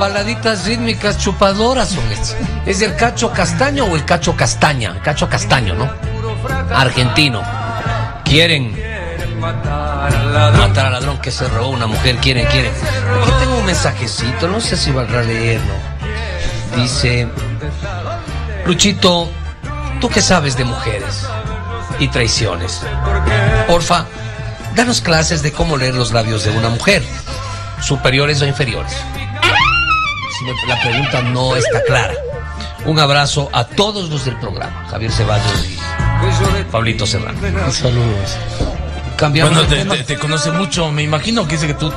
baladitas rítmicas chupadoras son. ¿Es el cacho castaño o el cacho castaña? Cacho castaño, ¿no? Argentino. Quieren matar al ladrón que se robó una mujer. Quieren, quieren. Aquí tengo un mensajecito, no sé si valdrá leerlo. Dice, Luchito, ¿tú qué sabes de mujeres y traiciones? Porfa, danos clases de cómo leer los labios de una mujer, superiores o inferiores. La pregunta no está clara. Un abrazo a todos los del programa, Javier Ceballos y Pablito Serrano. Saludos. bueno, te, conoce mucho, me imagino que dice que tú,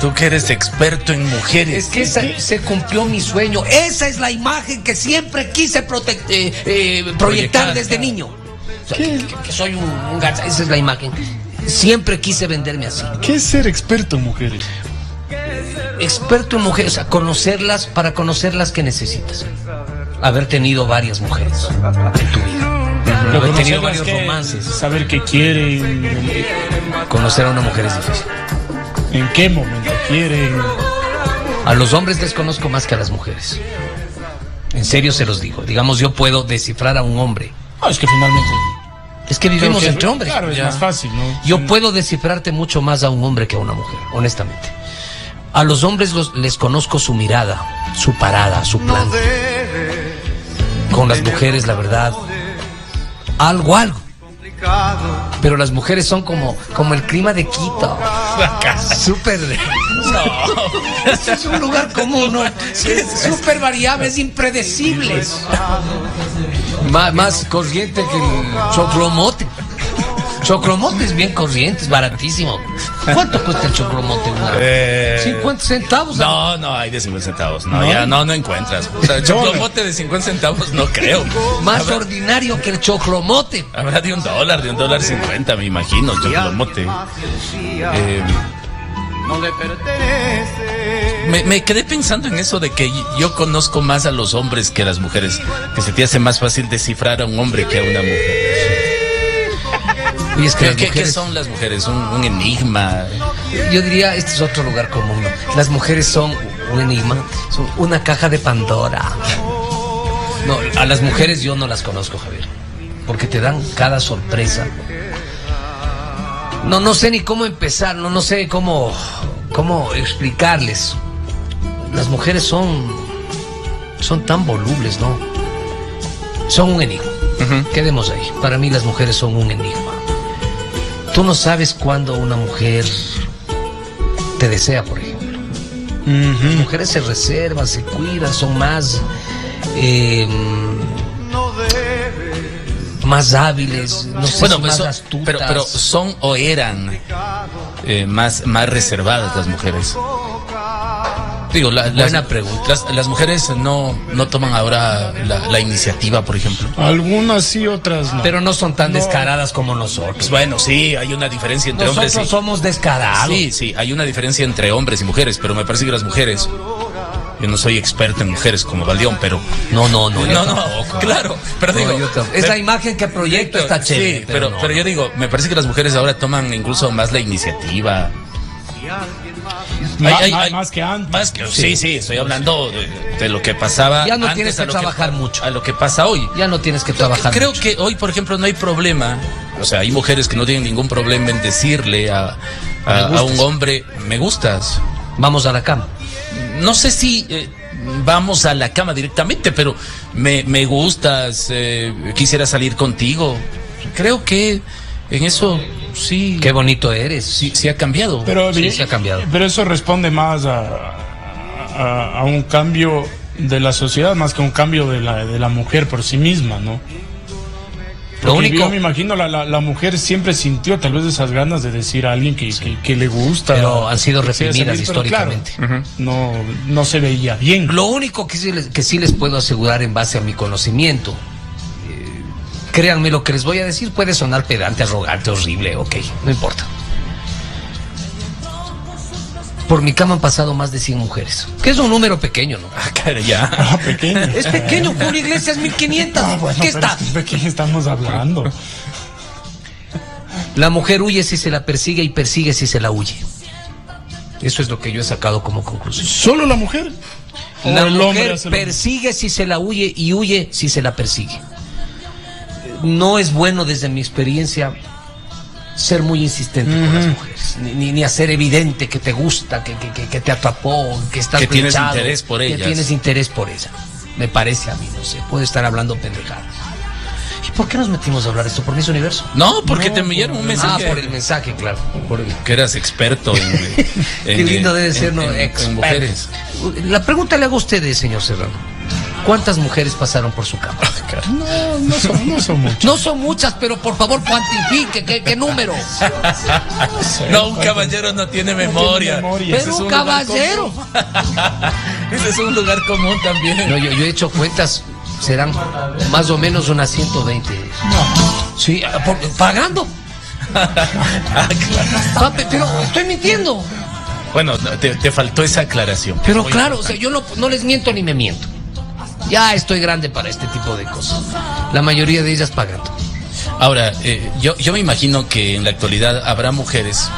tú que eres experto en mujeres. Es que se cumplió mi sueño. Esa es la imagen que siempre quise eh, eh, proyectar desde niño. que, soy un, un Esa es la imagen. Siempre quise venderme así. ¿Qué es ser experto en mujeres? Experto en mujeres, o sea, conocerlas para conocer las que necesitas. Haber tenido varias mujeres en tu vida. Haber tenido varios romances. Saber qué quieren. Conocer a una mujer es difícil. ¿En qué momento quieren? A los hombres les conozco más que a las mujeres. En serio se los digo. Digamos, yo puedo descifrar a un hombre. Ah, es que finalmente es que vivimos entre hombres. Claro, es más fácil, ¿no? Yo puedo descifrarte mucho más a un hombre que a una mujer, honestamente. A los hombres les conozco su mirada, su parada, su plan. Con las mujeres, la verdad, algo, algo. Pero las mujeres son como, como el clima de Quito. Súper. No. es un lugar común, ¿no? Es súper variable, es impredecible. Más, más corriente que el choclomote. Choclomote es bien corriente, es baratísimo. ¿Cuánto cuesta el choclomote? Eh... 50 centavos. No, no, hay de 50 centavos. No, ya no, no encuentras. O sea, choclomote de 50 centavos no creo. Más ordinario que el choclomote. Habrá de un dólar, de un dólar 50, me imagino, choclomote. Eh, no le pertenece. Me, me, quedé pensando en eso de que yo conozco más a los hombres que a las mujeres, que se te hace más fácil descifrar a un hombre que a una mujer. ¿Qué, son las mujeres? ¿Un, enigma? Yo diría, este es otro lugar común. Las mujeres son un enigma, son una caja de Pandora. No, a las mujeres yo no las conozco, Javier, porque te dan cada sorpresa. No, no sé ni cómo empezar, no, no sé cómo, cómo explicarles. Las mujeres son, son tan volubles, ¿no? Son un enigma. Quedemos ahí. Para mí las mujeres son un enigma. Tú no sabes cuándo una mujer te desea, por ejemplo. Las mujeres se reservan, se cuidan, son más... Em, más hábiles, no sé, bueno, más astutas. Pero, pero son o eran eh, más, más reservadas las mujeres. Digo, la, Buena las, pregunta. Las, mujeres no, no toman ahora la, iniciativa, por ejemplo. Algunas sí, otras no. Pero no son tan descaradas como nosotros. Bueno, sí, hay una diferencia entre hombres. Nosotros somos descarados. Sí, sí, hay una diferencia entre hombres y mujeres, pero me parece que las mujeres. Yo no soy experto en mujeres como Valdión, pero. No, no, no. No, no, claro. Pero digo. es la imagen que proyecto esta chévere. Sí, pero, pero, yo digo, me parece que las mujeres ahora toman incluso más la iniciativa más, que antes. sí. sí, estoy hablando de, lo que pasaba. Ya no tienes que trabajar mucho. A lo que pasa hoy. Ya no tienes que trabajar Creo que hoy, por ejemplo, no hay problema. O sea, hay mujeres que no tienen ningún problema en decirle a, un hombre, me gustas. Vamos a la cama. No sé si eh, vamos a la cama directamente, pero me, me gustas, eh, quisiera salir contigo. Creo que en eso sí. Qué bonito eres. Sí, sí ha cambiado. Pero, sí, ha cambiado. Pero eso responde más a, a, un cambio de la sociedad más que un cambio de la, de la mujer por sí misma, ¿no? Lo único... Yo me imagino la, la, mujer siempre sintió tal vez esas ganas de decir a alguien que, que, le gusta. Pero han sido reprimidas históricamente. no, no se veía bien. Lo único que sí, les, que sí les puedo asegurar en base a mi conocimiento Créanme, lo que les voy a decir puede sonar pedante, arrogante, horrible, ok, no importa. Por mi cama han pasado más de 100 mujeres, que es un número pequeño, ¿no? Ah, cara, ya. Ah, pequeño. Es pequeño, Julio Iglesias 1500. Ah, ¿Qué está? ¿De quién estamos hablando? La mujer huye si se la persigue y persigue si se la huye. Eso es lo que yo he sacado como conclusión. ¿Solo la mujer? La mujer persigue si se la huye y huye si se la persigue. No es bueno desde mi experiencia ser muy insistente con las mujeres, ni, ni, hacer evidente que te gusta, que, que, te atrapó, que estás que tienes interés por ellas. Que tienes interés por ella. Me parece a mí, no sé, puede estar hablando pendejadas. ¿Y por qué nos metimos a hablar esto? ¿Por mis universo? No, porque te enviaron un mensaje. Ah, por el mensaje, claro. Que eras experto en. Qué lindo debe ser, ¿no? En, mujeres. La pregunta le hago a ustedes, señor Serrano. ¿Cuántas mujeres pasaron por su cama? No, no son, no son muchas. No son muchas, pero por favor cuantifique, ¿qué, qué número? no, un caballero no tiene memoria. Pero un, caballero. Ese es un lugar común también. No, yo, yo he hecho cuentas serán más o menos unas 120. No. Sí, pagando. Ah, pero estoy mintiendo. Bueno, te, faltó esa aclaración. Pero claro, o sea, yo no, no, les miento ni me miento. Ya estoy grande para este tipo de cosas. La mayoría de ellas pagando. Ahora, eh, yo, yo me imagino que en la actualidad habrá mujeres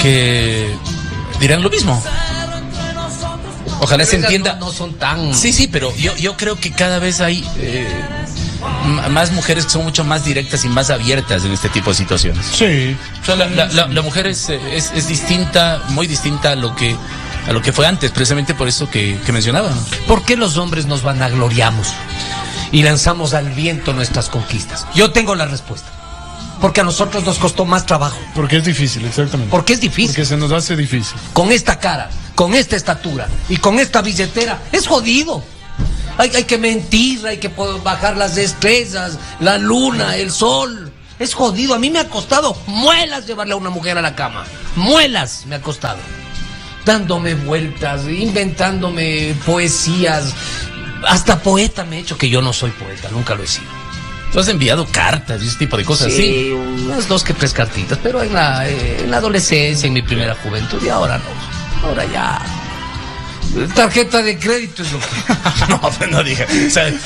que dirán lo mismo. Ojalá se entienda. No, son tan. Sí, sí, pero yo, yo creo que cada vez hay eh, más mujeres que son mucho más directas y más abiertas en este tipo de situaciones. Sí. la, mujer es, es, distinta, muy distinta a lo que a lo que fue antes, precisamente por eso que, que mencionaba. ¿Por qué los hombres nos vanagloriamos y lanzamos al viento nuestras conquistas? Yo tengo la respuesta. Porque a nosotros nos costó más trabajo. Porque es difícil, exactamente. Porque es difícil. Porque se nos hace difícil. Con esta cara, con esta estatura y con esta billetera, es jodido. Hay, hay que mentir, hay que bajar las estrellas, la luna, el sol. Es jodido. A mí me ha costado muelas llevarle a una mujer a la cama. Muelas me ha costado. Dándome vueltas, inventándome poesías. Hasta poeta me he hecho, que yo no soy poeta, nunca lo he sido. Tú has enviado cartas y ese tipo de cosas, sí. unas dos que tres cartitas, pero en la, eh, en la adolescencia, en mi primera juventud, y ahora no. Ahora ya. Tarjeta de crédito es lo que. no, pues no dije.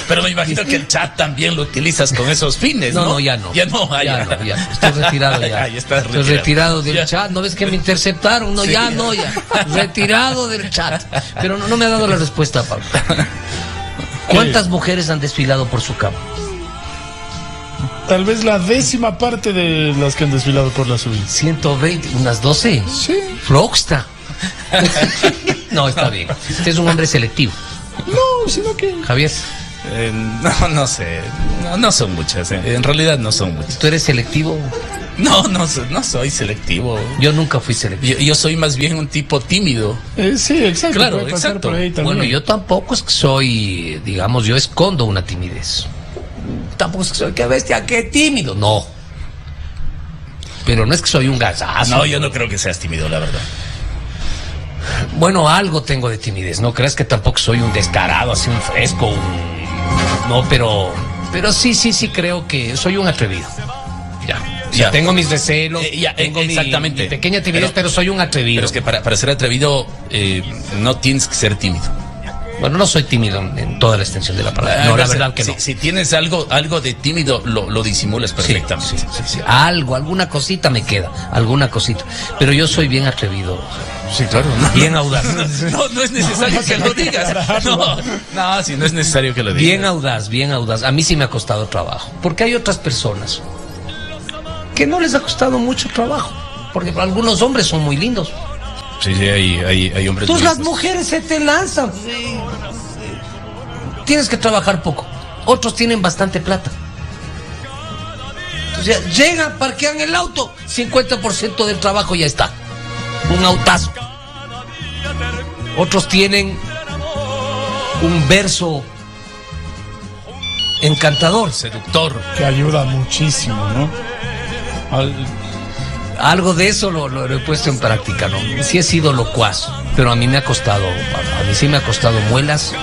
pero me imagino que el chat también lo utilizas con esos fines, ¿no? No, no ya no. Ya no, ah, ya, no, ya. Estoy retirado ya. Estoy retirado, del chat. ¿No ves que me interceptaron? No, ya no, ya. Retirado del chat. Pero no, no me ha dado la respuesta, Pablo. ¿Cuántas mujeres han desfilado por su cama? tal vez la décima parte de las que han desfilado por la subida. 120, unas 12. Sí. Floxta. no, está bien. Usted es un hombre selectivo. No, sino que. Javier. Eh, no, no sé. No, son muchas. Eh. En realidad no son muchas. ¿Tú eres selectivo? No, no, no soy selectivo. Yo nunca fui selectivo. Yo, soy más bien un tipo tímido. Eh, sí, exacto. Claro, exacto. bueno, yo tampoco es que soy, digamos, yo escondo una timidez tampoco es que soy que bestia, qué tímido. No. Pero no es que soy un gasazo. No, yo no creo que seas tímido, la verdad. Bueno, algo tengo de timidez. No crees que tampoco soy un descarado, así un fresco, No, pero. Pero sí, sí, sí creo que soy un atrevido. Ya. Ya. Tengo mis recelos, eh, ya, tengo exactamente. Mi, pequeña timidez, pero, soy un atrevido. Pero es que para, para ser atrevido eh, no tienes que ser tímido. Bueno, no soy tímido en toda la extensión de la palabra. No, la verdad que si, no. Si tienes algo, algo de tímido, lo, disimulas perfectamente. Sí, sí, algo, alguna cosita me queda, alguna cosita. Pero yo soy bien atrevido. Sí, claro. bien audaz. No, no es necesario que lo digas. No, no, sí, no es necesario que lo digas. Bien audaz, bien audaz. A mí sí me ha costado trabajo. Porque hay otras personas que no les ha costado mucho trabajo. Porque algunos hombres son muy lindos. Sí, sí, hay, hay, hay hombres. Tú las mujeres se te lanzan. Tienes que trabajar poco. Otros tienen bastante plata. Entonces, llegan, parquean el auto, 50% del trabajo ya está. Un autazo. Otros tienen un verso encantador, seductor. Que ayuda muchísimo, ¿no? Algo de eso lo, he puesto en práctica, ¿no? Sí he sido locuaz, pero a mí me ha costado, a mí sí me ha costado muelas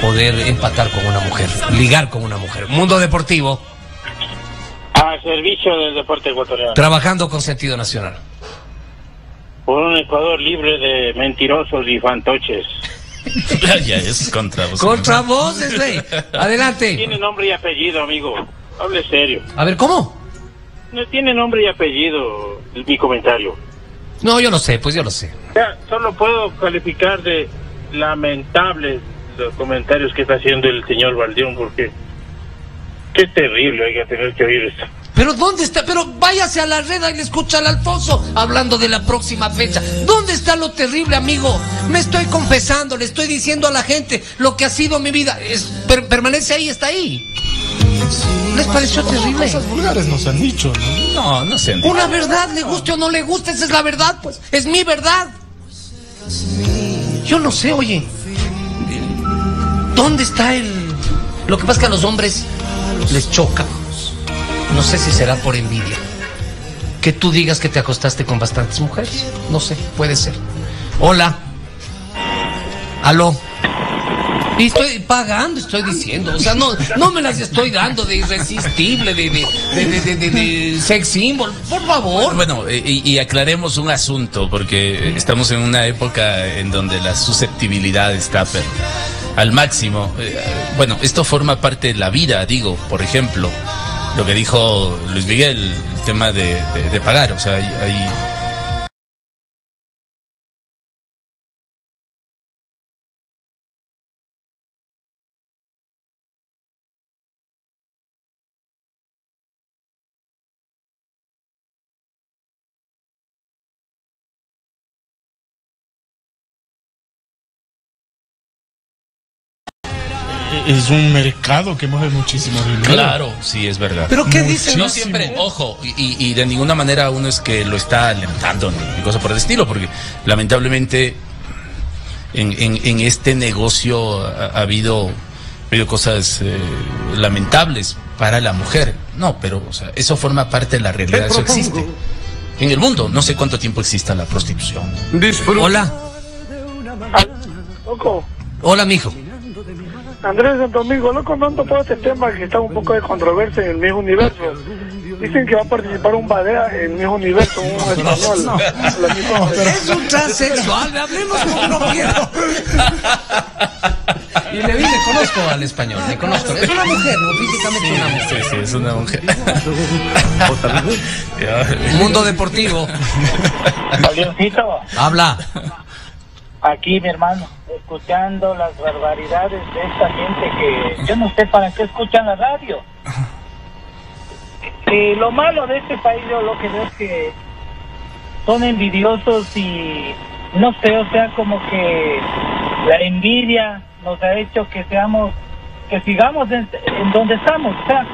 poder empatar con una mujer, ligar con una mujer. Mundo deportivo. A servicio del deporte ecuatoriano. Trabajando con sentido nacional. Por un Ecuador libre de mentirosos y fantoches. ya es contra vos. Contra vos, Adelante. Tiene nombre y apellido, amigo. Hable serio. A ver, ¿cómo? No tiene nombre y apellido mi comentario. No, yo lo sé, pues yo lo sé. Ya, solo puedo calificar de lamentables los comentarios que está haciendo el señor Valdión, porque qué terrible hay que tener que oír esto. Pero ¿dónde está? Pero váyase a la red y le escucha al Alfonso hablando de la próxima fecha. ¿Dónde está lo terrible, amigo? Me estoy confesando, le estoy diciendo a la gente lo que ha sido mi vida. Es, permanece ahí, está ahí. ¿Les pareció terrible? Cosas vulgares nos han dicho, ¿no? No, no sé. Una verdad, le guste o no le guste, esa es la verdad, pues. Es mi verdad. Yo no sé, oye. ¿Dónde está el...? Lo que pasa es que a los hombres les choca no sé si será por envidia. Que tú digas que te acostaste con bastantes mujeres. No sé, puede ser. Hola. Aló. Y estoy pagando, estoy diciendo. O sea, no, no me las estoy dando de irresistible, de, de, de, de sex symbol. Por favor. Bueno, y, y, aclaremos un asunto, porque estamos en una época en donde la susceptibilidad está al máximo. Eh, bueno, esto forma parte de la vida, digo, por ejemplo lo que dijo Luis Miguel, el tema de, pagar. O sea, hay, es un mercado que mueve muchísimo dinero. Claro, sí, es verdad. Pero ¿qué dicen? No siempre, ojo, y, y, de ninguna manera uno es que lo está alentando ni cosa por el estilo, porque lamentablemente en, en, este negocio ha, habido, habido cosas eh, lamentables para la mujer. No, pero o sea, eso forma parte de la realidad, eso existe. En el mundo, no sé cuánto tiempo exista la prostitución. Hola. Hola, mijo. Andrés Santo Domingo, no comento por este tema que está un poco de controversia en el mismo universo. Dicen que va a participar un Badea en el mismo universo, un español. No, es un transexual, hablemos como no quiero. Y le vi, le conozco al español, le conozco. Es una mujer, no físicamente una mujer. Sí, sí, es una mujer. Mundo deportivo. Habla. Aquí, mi hermano escuchando las barbaridades de esta gente que yo no sé para qué escuchan la radio. Y lo malo de este país yo lo que veo es que son envidiosos y no sé, o sea, como que la envidia nos ha hecho que seamos, que sigamos en, donde estamos, o sea,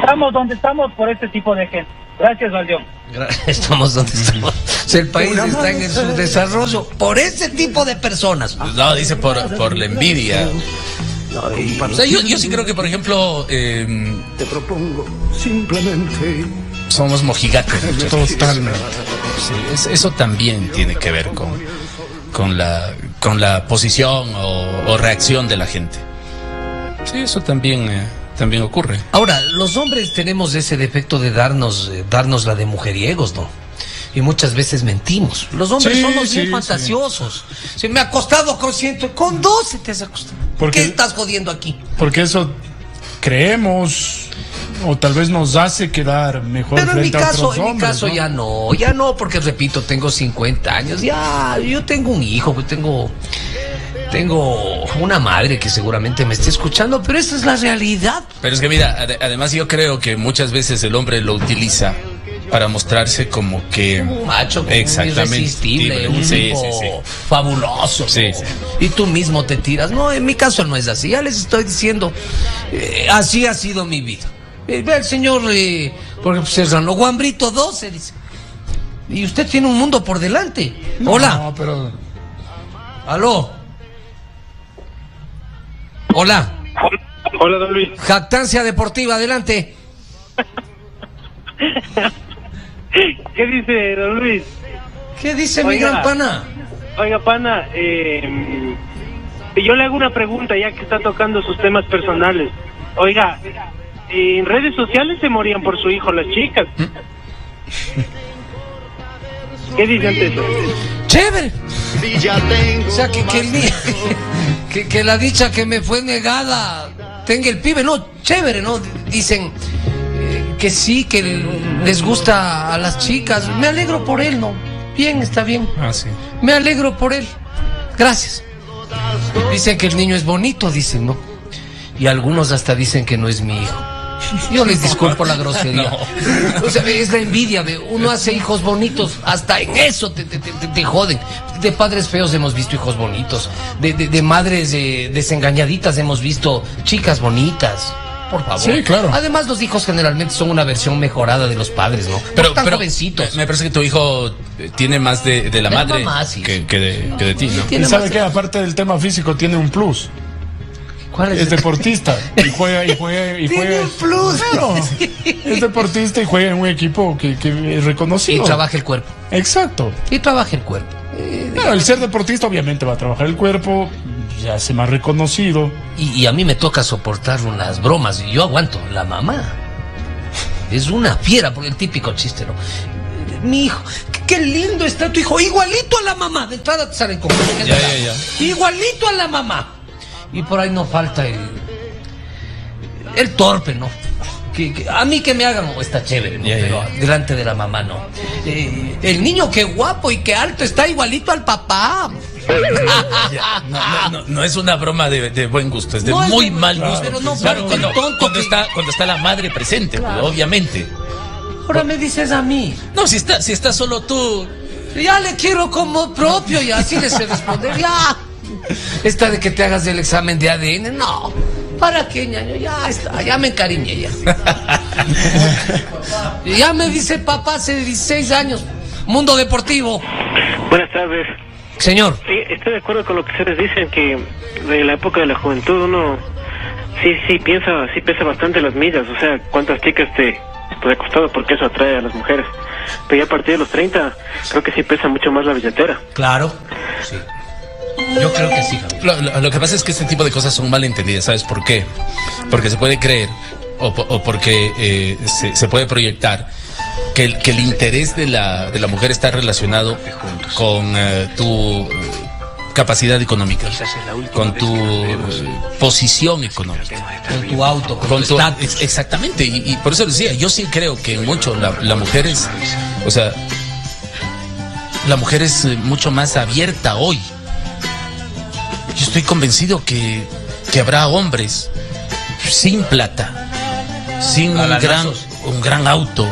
estamos donde estamos por este tipo de gente. Gracias, Valdión. Estamos donde estamos. El país está en su desarrollo por ese tipo de personas. No, dice por, por la envidia. O sea, yo, yo, sí creo que, por ejemplo, eh, te propongo simplemente. Somos mojigatos. Totalmente. Sí, eso también tiene que ver con, con, la, con la posición o, reacción de la gente. Sí, eso también. Eh, también ocurre. Ahora, los hombres tenemos ese defecto de darnos, eh, darnos la de mujeriegos, ¿no? Y muchas veces mentimos. Los hombres somos bien fantasiosos. Se me ha costado con ciento, con 12 te has acostado. ¿Por qué estás jodiendo aquí? Porque eso creemos o tal vez nos hace quedar mejor Pero en mi caso, en mi caso ya no, ya no, porque repito, tengo 50 años, ya, yo tengo un hijo, tengo tengo una madre que seguramente me esté escuchando, pero esa es la realidad. Pero es que mira, además yo creo que muchas veces el hombre lo utiliza para mostrarse como que un macho exactamente irresistible, un sí, fabuloso. Y tú mismo te tiras. No, en mi caso no es así. Ya les estoy diciendo, eh, así ha sido mi vida. Eh, ve el señor, eh, por ejemplo, Serrano Guambrito 12, dice. Y usted tiene un mundo por delante. Hola. No, pero. Aló. Hola. Hola, don Luis. Jactancia deportiva, adelante. ¿Qué dice, don Luis? ¿Qué dice mi gran pana? Oiga, pana, eh, yo le hago una pregunta ya que está tocando sus temas personales. Oiga, en redes sociales se morían por su hijo las chicas. ¿Qué dice ante eso? Chévere. O sea, que, que, que, la dicha que me fue negada tenga el pibe, no, chévere, ¿no? Dicen eh, que sí, que les gusta a las chicas. Me alegro por él, ¿no? Bien, está bien. Ah, sí. Me alegro por él. Gracias. Dicen que el niño es bonito, dicen, ¿no? Y algunos hasta dicen que no es mi hijo. Yo les disculpo la grosería. O sea, es la envidia de uno hace hijos bonitos, hasta en eso te, te, te, joden. De padres feos hemos visto hijos bonitos, de, de madres eh, desengañaditas hemos visto chicas bonitas por favor. Sí, claro. Además, los hijos generalmente son una versión mejorada de los padres, ¿no? Pero, pero jovencitos. Me parece que tu hijo tiene más de, la madre que, de, ti, ¿no? Y sabe que aparte del tema físico tiene un plus. ¿Cuál es? Es deportista y juega y juega y juega. un plus. es deportista y juega en un equipo que, es reconocido. Y trabaja el cuerpo. Exacto. Y trabaja el cuerpo. el ser deportista obviamente va a trabajar el cuerpo, ya hace más reconocido. Y, a mí me toca soportar unas bromas y yo aguanto. La mamá es una fiera, por el típico chiste, ¿no? Mi hijo, qué lindo está tu hijo, igualito a la mamá. De entrada te salen con ya, ya, ya. Igualito a la mamá. Y por ahí no falta el, el torpe, ¿no? a mí que me hagan, oh, está chévere, pero delante de la mamá no. Eh, el niño qué guapo y qué alto está igualito al papá. no, es una broma de, buen gusto, es de muy mal gusto. Pero no, cuando, está, cuando está la madre presente, pues, obviamente. Ahora me dices a mí. No, si está, si está solo tú. Ya le quiero como propio y así le sé responder. Ya. Esta de que te hagas el examen de ADN, no. ¿Para qué, ñaño? Ya está, ya me encariñé ya. ya me dice papá hace 16 años. Mundo Deportivo. Buenas tardes. Señor. Sí, estoy de acuerdo con lo que ustedes dicen, que de la época de la juventud uno sí, sí piensa, sí pesa bastante las millas, o sea, cuántas chicas te, te ha costado porque eso atrae a las mujeres. Pero ya a partir de los 30, creo que sí pesa mucho más la billetera. Claro, sí. Yo creo que sí. Lo, que pasa es que este tipo de cosas son malentendidas, ¿sabes por qué? Porque se puede creer o, porque eh, se, puede proyectar que el, que el interés de la, de la mujer está relacionado con eh, tu capacidad económica, con tu posición económica, con tu auto, con, tu, exactamente. Y, por eso decía, yo sí creo que mucho la, la mujer es, o sea, la mujer es mucho más abierta hoy yo estoy convencido que, habrá hombres sin plata, sin un gran, un gran auto,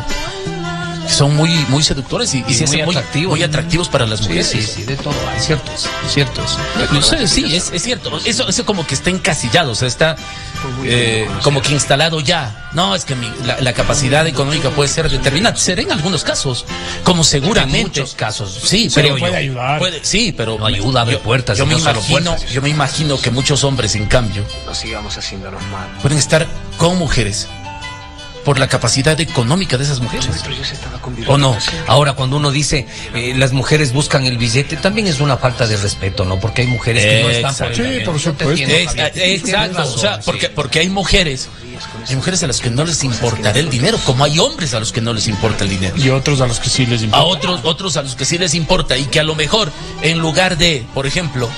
son muy muy seductores y, muy, atractivos. muy, atractivos para las mujeres. Sí, sí, de todo hay. Ciertos, ciertos. sí, es, es, cierto. Eso, eso como que está encasillado, o sea, está eh, como que instalado ya. No, es que la, capacidad económica puede ser determinada. Será en algunos casos, como seguramente. En muchos casos. Sí, pero puede ayudar. sí, pero ayuda, abre puertas. Yo me, imagino, yo me imagino que muchos hombres, en cambio, no sigamos haciéndonos mal. Pueden estar con mujeres por la capacidad económica de esas mujeres. ¿O no? Ahora, cuando uno dice eh, las mujeres buscan el billete, también es una falta de respeto, ¿no? Porque hay mujeres que no están por Sí, por supuesto. exacto. o sea, porque, porque hay mujeres hay mujeres a las que no les importará el dinero, como hay hombres a los que no les importa el dinero. Y otros a los que sí les importa. A otros, otros a los que sí les importa y que a lo mejor, en lugar de, por ejemplo,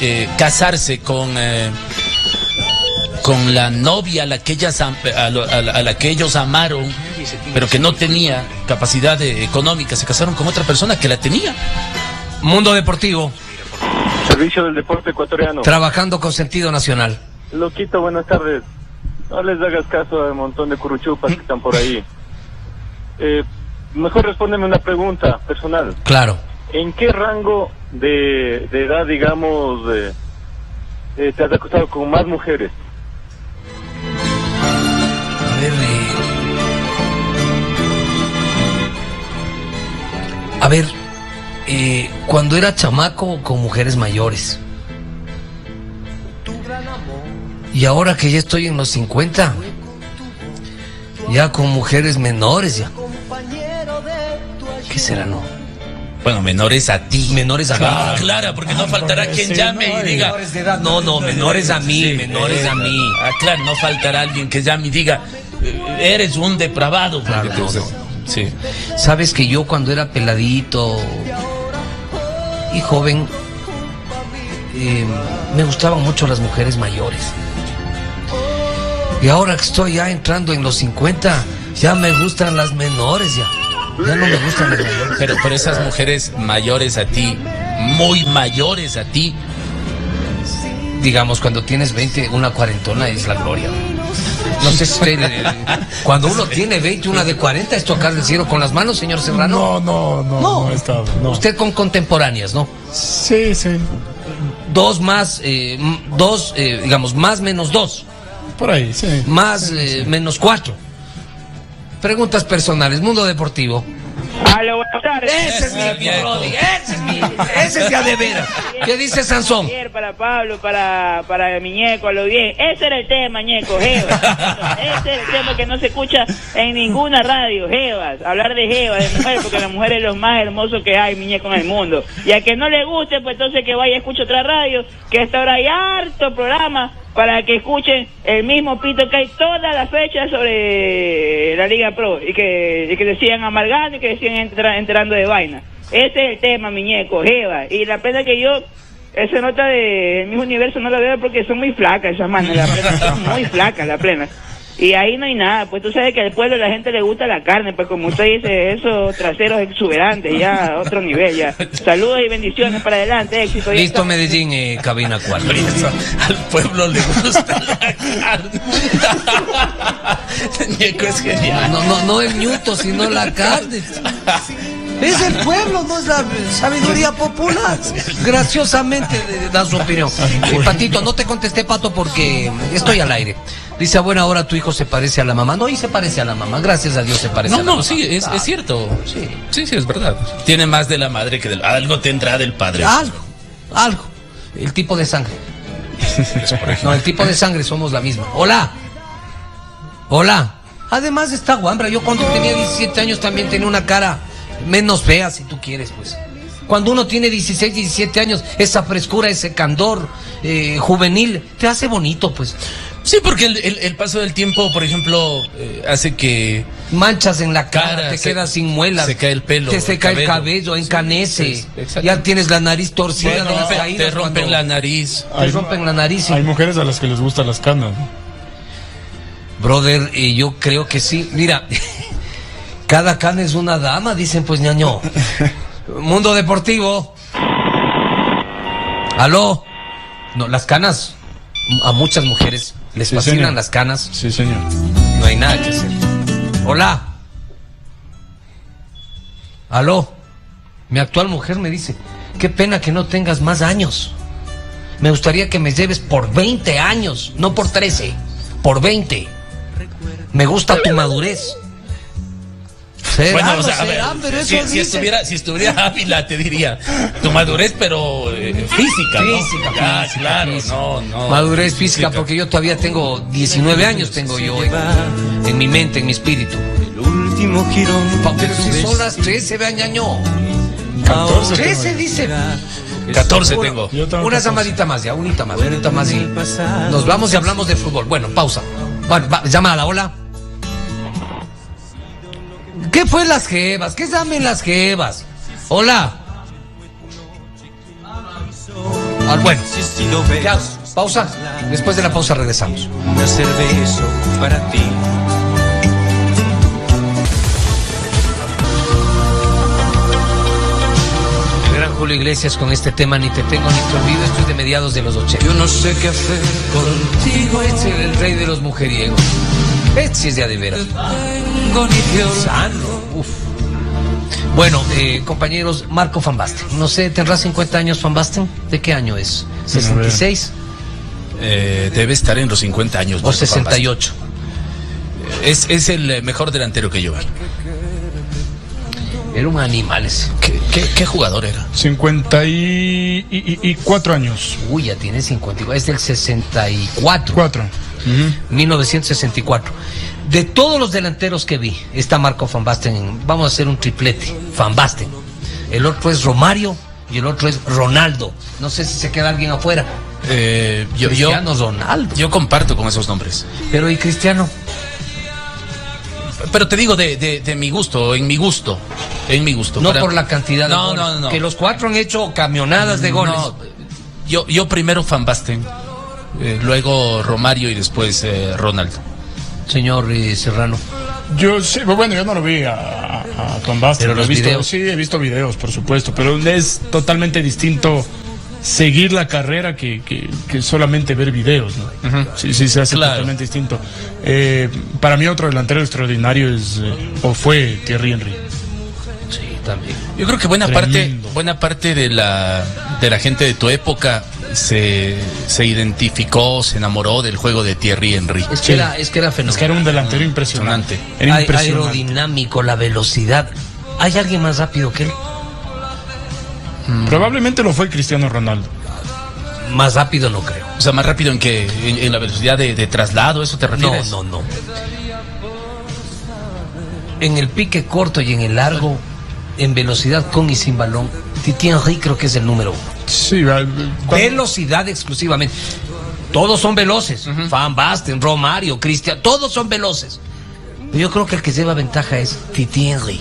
eh, casarse con eh, con la novia a la que, ellas, a, la, que ellos amaron, pero que no tenía capacidad económica, se casaron con otra persona que la tenía. Mundo Deportivo. Servicio del Deporte Ecuatoriano. Trabajando con sentido nacional. Loquito, buenas tardes. No les hagas caso al montón de curuchupas que están por ahí. Eh, mejor respóndeme una pregunta personal. Claro. ¿En qué rango de, edad, digamos, eh, te has acostado con más mujeres? A ver, eh, cuando era chamaco con mujeres mayores. Y ahora que ya estoy en los 50, ya con mujeres menores ya. ¿Qué será, no? Bueno, menores a ti. Menores a mí. Claro, porque no faltará quien llame y diga. No, no, menores a mí, menores a mí. Ah, claro, no faltará alguien que llame y diga, eres un depravado. Claro, Sí. Sabes que yo cuando era peladito y joven, eh, me gustaban mucho las mujeres mayores. Y ahora que estoy ya entrando en los 50, ya me gustan las menores ya. Ya no me gustan las mayores. Pero, pero esas mujeres mayores a ti, muy mayores a ti, digamos, cuando tienes 20, una cuarentona es la gloria. No sé si usted, eh, cuando uno tiene 20, una de 40, es tocar el cielo con las manos, señor Serrano. No, no, no, no, no. Usted con contemporáneas, ¿no? Sí, sí. Dos más, eh, dos, eh, digamos, más menos dos. Por ahí, sí. Más menos cuatro. Preguntas personales, mundo deportivo. Aló, buenas tardes. Ese es mi Brody, ese es mi, ese es ya de veras. ¿Qué dice Sansón? Para Pablo, para, para Miñeco, a lo bien. Ese era el tema, Ñeco, Jebas. Ese es el tema que no se escucha en ninguna radio, Jebas. Hablar de Jebas, de mujer, porque la mujer es lo más hermoso que hay, Miñeco, en el mundo. Y a que no le guste, pues entonces que vaya a escuchar otra radio, que hasta ahora hay harto programa para que escuchen el mismo pito que hay todas las fechas sobre la Liga Pro y que, y que decían amargando y que decían entrando de vaina. Ese es el tema, miñeco, Jeva. Y la pena que yo, esa nota de mi universo no la veo porque son muy flacas esas manos, la plena, son muy flacas la plena. Y ahí no hay nada, pues tú sabes que al pueblo la gente le gusta la carne, pues como usted dice, esos traseros exuberantes, ya otro nivel, ya. Saludos y bendiciones para adelante, éxito. Listo, Medellín, eh, cabina 4. al pueblo le gusta la carne. es genial. No, no, no el ñuto, sino la carne. Es el pueblo, no es la sabiduría popular. Graciosamente da su opinión. Patito, no te contesté, Pato, porque estoy al aire. Dice, a buena hora tu hijo se parece a la mamá. No, y se parece a la mamá. Gracias a Dios se parece a la mamá. No, no, sí, es, cierto. Sí. sí, sí, es verdad. Tiene más de la madre que del... Algo tendrá del padre. Algo, algo. El tipo de sangre. no, el tipo de sangre somos la misma. Hola. Hola. Además está guambra. Yo cuando tenía 17 años también tenía una cara menos fea, si tú quieres, pues. Cuando uno tiene 16, 17 años, esa frescura, ese candor eh, juvenil, te hace bonito, pues. Sí, porque el, paso del tiempo, por ejemplo, eh, hace que... Manchas en la cara, te quedas sin muelas. Se cae el pelo. Te seca el cabello, encanece. ya tienes la nariz torcida. te rompen la nariz. Te rompen la nariz. Hay mujeres a las que les gustan las canas. Brother, eh, yo creo que sí. Mira, cada cana es una dama, dicen pues ñaño. Mundo deportivo. Aló. No, las canas a muchas mujeres les fascinan las canas. Sí, señor. No hay nada que hacer. Hola. Aló. Mi actual mujer me dice, qué pena que no tengas más años. Me gustaría que me lleves por 20 años, no por 13, por 20. Me gusta tu madurez. Bueno, o sea, si, estuviera, si estuviera Ávila, te diría tu madurez, pero eh, física, ¿no? Física, ah, claro, no, no. Madurez física, porque yo todavía tengo 19 años, tengo yo en, mi mente, en mi espíritu. El último girón. Pero si son las 13, vean, ñaño. 14. 13 dice. 14 tengo. Una llamadita más, ya, unita más, unita más y nos vamos y hablamos de fútbol. Bueno, pausa. Bueno, llama a la ola. ¿Qué fue las jevas? ¿Qué saben las jevas? Hola. Ah, bueno, ya, pausa. Después de la pausa regresamos. Cerveza para ti. gran Julio Iglesias con este tema Ni te tengo ni te olvido. Estoy de mediados de los 80. Yo no sé qué hacer contigo. Este es el rey de los mujeriegos. Este es ya de veras. Bueno, eh, compañeros, Marco Van Basten. No sé, ¿tendrá 50 años Van Basten? ¿De qué año es? ¿66? Eh, debe estar en los 50 años. O 68. Es, es el mejor delantero que yo vi. Era un animal ese. ¿Qué, jugador era? 54 años. Uy, ya tiene 54. Es del 64. 4. 1964. De todos los delanteros que vi, está Marco Van Basten. Vamos a hacer un triplete. Van Basten. El otro es Romario y el otro es Ronaldo. No sé si se queda alguien afuera. Eh, yo, Cristiano Ronaldo. Yo comparto con esos nombres. Pero ¿y Cristiano? Pero te digo de, de, mi gusto, en mi gusto, en mi gusto. No por la cantidad de no, goles. No, no, Que los cuatro han hecho camionadas de goles. yo, yo primero Van Basten, eh, luego Romario y después eh, Ronaldo. Señor eh, Serrano. Yo sí, bueno, yo no lo vi a, a, Van Basten. Pero los he visto, videos. Sí, he visto videos, por supuesto, pero es totalmente distinto seguir la carrera que, que, solamente ver videos, ¿no? Sí, sí, se hace totalmente distinto. Eh, para mí otro delantero extraordinario es, eh, o fue Thierry Henry. Sí, también. Yo creo que buena parte, buena parte de la, de la gente de tu época se, se identificó, se enamoró del juego de Thierry Henry. Es que, era, es que era fenomenal. Es que era un delantero impresionante. Era Aerodinámico, la velocidad. ¿Hay alguien más rápido que él? Probablemente lo fue Cristiano Ronaldo. Más rápido no creo. O sea, más rápido en que en, la velocidad de, traslado, ¿eso te refieres? No, no, no. En el pique corto y en el largo, en velocidad con y sin balón, Titi Henry creo que es el número uno. Sí, velocidad exclusivamente. Todos son veloces. Van Basten, Romario, Cristian, todos son veloces. yo creo que el que lleva ventaja es Titi Henry.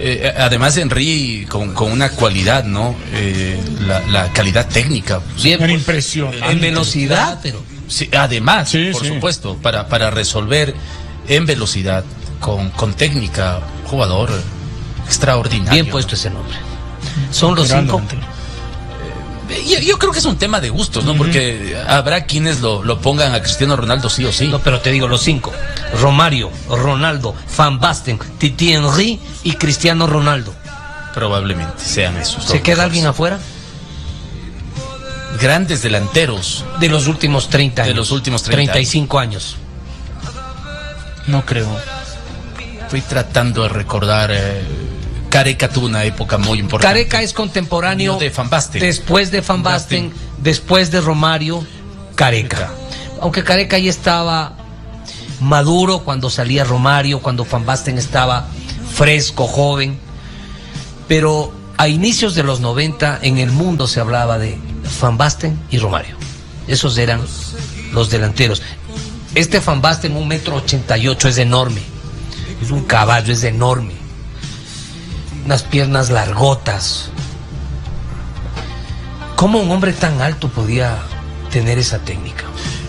Eh, además, Henry con, con, una cualidad, ¿no? Eh, la, calidad técnica. Bien, impresión. En velocidad, pero. Sí, además, por supuesto, para, para resolver en velocidad, con, con técnica, jugador extraordinario. Bien puesto ese nombre. Son los cinco. Yo, creo que es un tema de gustos, ¿no? Porque habrá quienes lo, lo, pongan a Cristiano Ronaldo sí o sí. No, pero te digo los cinco. Romario, Ronaldo, Van Basten, Titi Henry y Cristiano Ronaldo. Probablemente sean esos. ¿Se queda alguien afuera? Grandes delanteros. De los últimos 30 años. De los últimos 35 años. No creo. Estoy tratando de recordar... Eh, Careca tuvo una época muy importante. Careca es contemporáneo de Van Basten. Después de Van Basten, después de Romario, Careca. Aunque Careca ya estaba maduro cuando salía Romario, cuando Van Basten estaba fresco, joven. Pero a inicios de los 90 en el mundo se hablaba de Van Basten y Romario. Esos eran los delanteros. Este Van Basten, un metro ochenta y ocho, es enorme. Es un caballo, es enorme unas piernas largotas. ¿Cómo un hombre tan alto podía tener esa técnica?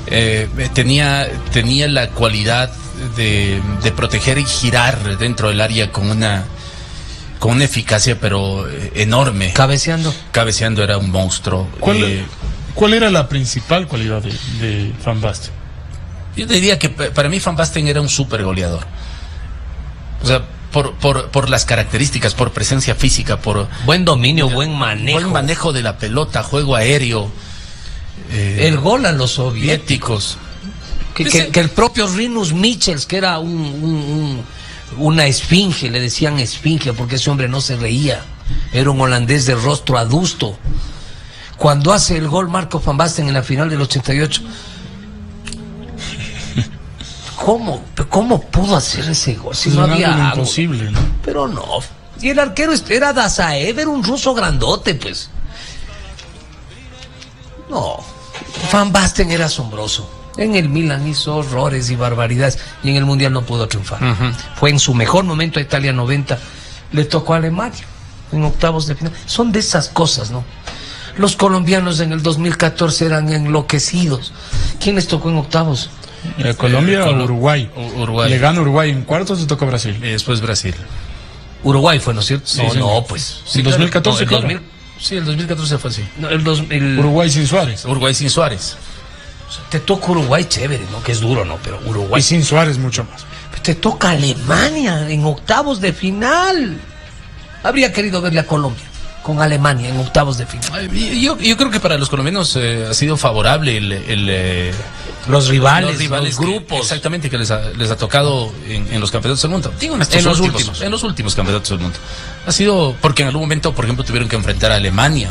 Eh, tenía, tenía la cualidad de, proteger y girar dentro del área con una, con una eficacia pero eh, enorme. Cabeceando. Cabeceando era un monstruo. ¿Cuál, eh, ¿cuál era la principal cualidad de, de Van Basten? Yo diría que para mí Van Basten era un super goleador. O sea, por, por, por, las características, por presencia física, por... Buen dominio, buen manejo. Buen manejo de la pelota, juego aéreo. Eh, el gol a los soviéticos. Que, el propio Rinus Michels, que era un, una esfinge, le decían esfinge porque ese hombre no se reía. Era un holandés de rostro adusto. Cuando hace el gol Marco Van Basten en la final del 88, ¿Cómo, ¿Cómo pudo hacer ese gol? Si no había imposible, ¿no? Pero no. Y el arquero era Dazaev, era un ruso grandote, pues. No. Van Basten era asombroso. En el Milan hizo horrores y barbaridades y en el Mundial no pudo triunfar. Fue en su mejor momento a Italia 90. Le tocó a Alemania en octavos de final. Son de esas cosas, ¿no? Los colombianos en el 2014 eran enloquecidos. ¿Quién les tocó en octavos? Eh, Colombia o Uruguay. Uruguay. Le gana Uruguay en cuartos, se toca Brasil. Y después Brasil. Uruguay fue, ¿no es cierto? no, no, pues. Sí, 2014, Sí, el 2014 fue así. el Uruguay sin Suárez. Uruguay sin Suárez. te toca Uruguay chévere, ¿no? Que es duro, ¿no? Pero Uruguay. Y sin Suárez mucho más. te toca Alemania en octavos de final. Habría querido verle a Colombia con Alemania en octavos de final. Yo, yo creo que para los colombianos eh, ha sido favorable el, eh, los rivales, los, grupos. exactamente, que les ha, les ha tocado en, los campeonatos del mundo. Digo, en, los últimos, En los últimos campeonatos del mundo. Ha sido porque en algún momento, por ejemplo, tuvieron que enfrentar a Alemania.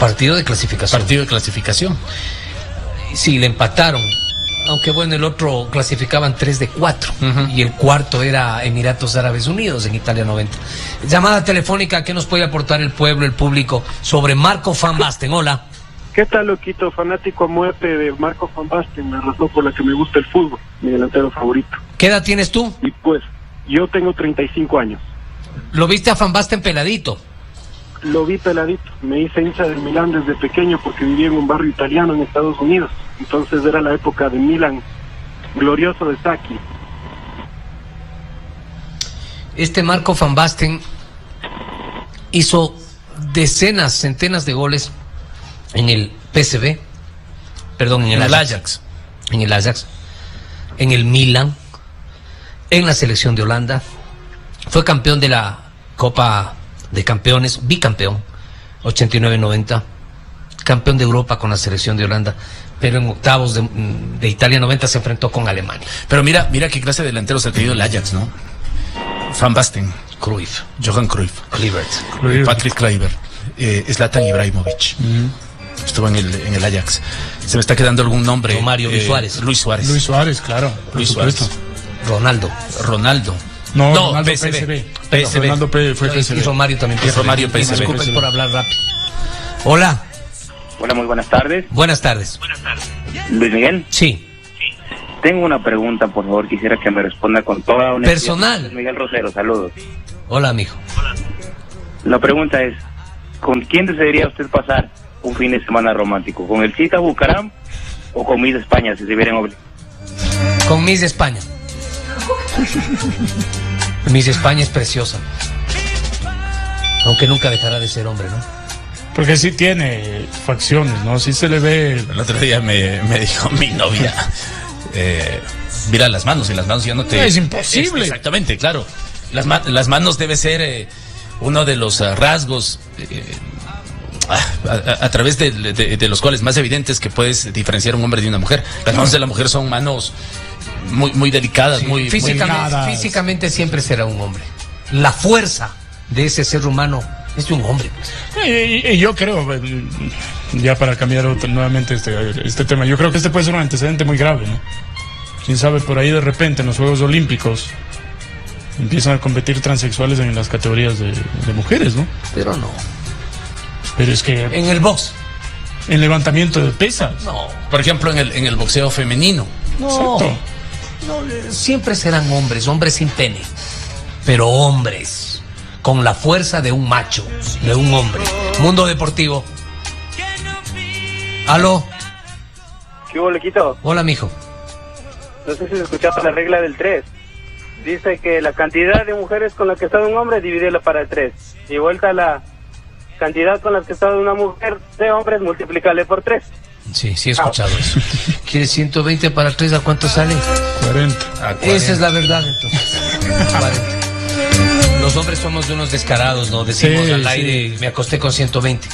Partido de clasificación. Partido de clasificación. Sí, le empataron aunque bueno, el otro clasificaban 3 de 4 y el cuarto era Emiratos Árabes Unidos en Italia 90. Llamada telefónica, ¿qué nos puede aportar el pueblo, el público sobre Marco Van Basten? Hola. ¿Qué tal, loquito? Fanático a muerte de Marco Van Basten, la razón por la que me gusta el fútbol, mi delantero favorito. ¿Qué edad tienes tú? Y pues, yo tengo 35 años. ¿Lo viste a Van Basten peladito? Lo vi peladito. Me hice hincha del Milán desde pequeño porque vivía en un barrio italiano en Estados Unidos. Entonces era la época de Milan, glorioso de Saki. Este Marco Van Basten hizo decenas, centenas de goles en el PSV, perdón, en el, Ajax, en el Ajax, en el Milan, en la selección de Holanda, fue campeón de la Copa de Campeones, bicampeón, 89-90, campeón de Europa con la selección de Holanda, pero en octavos de, de, Italia 90 se enfrentó con Alemania. Pero mira, mira qué clase de delanteros ha tenido el Ajax, ¿no? Van Basten, Cruyff, Johan Cruyff, Kluivert, Patrick Kluivert, eh, Zlatan Ibrahimovic. Estuvo en el, en el Ajax. Se me está quedando algún nombre. Mario Luis Eh, Suárez. Luis Suárez. Luis Suárez, claro. Luis supuesto. Suárez. Ronaldo. Ronaldo. No, No, Ronaldo PSV. PSV. PSV. Ronaldo P- fue Y PSV. Romario también. Y Romario PSV. Disculpen por hablar rápido. Hola, Hola, muy buenas tardes. buenas tardes. Luis Miguel, Sí, tengo una pregunta, por favor, quisiera que me responda con toda honestidad. Personal. Luis Miguel Rosero, saludos. hola amigo. La pregunta es, ¿con quién desearía usted pasar un fin de semana romántico? ¿Con el Cita Bucaram o con Miss España, si se vieran obli- Con Miss España. Miss España es preciosa. Aunque nunca dejará de ser hombre, ¿no? Porque sí tiene facciones, ¿no? Sí se le ve. El otro día me, me dijo mi novia, eh, mira las manos y las manos ya no te... Es imposible. exactamente, claro. Las, ma- las manos debe ser eh, uno de los ah, rasgos eh, ah, a, a- a través de, de- de los cuales más evidentes que puedes diferenciar un hombre de una mujer. Las manos de la mujer son manos muy, muy delicadas, muy... muy- físicamente, delgadas. físicamente siempre será un hombre. La fuerza de ese ser humano es de un hombre. pues. Y, y yo creo, eh, ya para cambiar otro- nuevamente este, este tema, yo creo que este puede ser un antecedente muy grave, ¿no? Quién sabe, por ahí de repente en los Juegos Olímpicos empiezan a competir transexuales en las categorías de, de mujeres, ¿no? Pero no. Pero es que En el box. en levantamiento de pesas. No. Por ejemplo, en el, en el boxeo femenino. No. Exacto. No, siempre serán hombres, hombres sin pene. Pero hombres. Con la fuerza de un macho, de un hombre. Mundo deportivo. Aló. ¿Qué hubo, Lequito? Hola, mijo. No sé si escuchaba la regla del 3. Dice que la cantidad de mujeres con las que está un hombre, dividirla para el 3. Y vuelta la cantidad con las que está una mujer de hombres, multiplicarle por 3. Sí, sí he escuchado eso. ¿Quieres 120 para 3? ¿A cuánto sale? 40. Esa es la verdad, entonces. 40. Los hombres somos de unos descarados, ¿no? Decimos Sí, al sí. aire, me acosté con 120.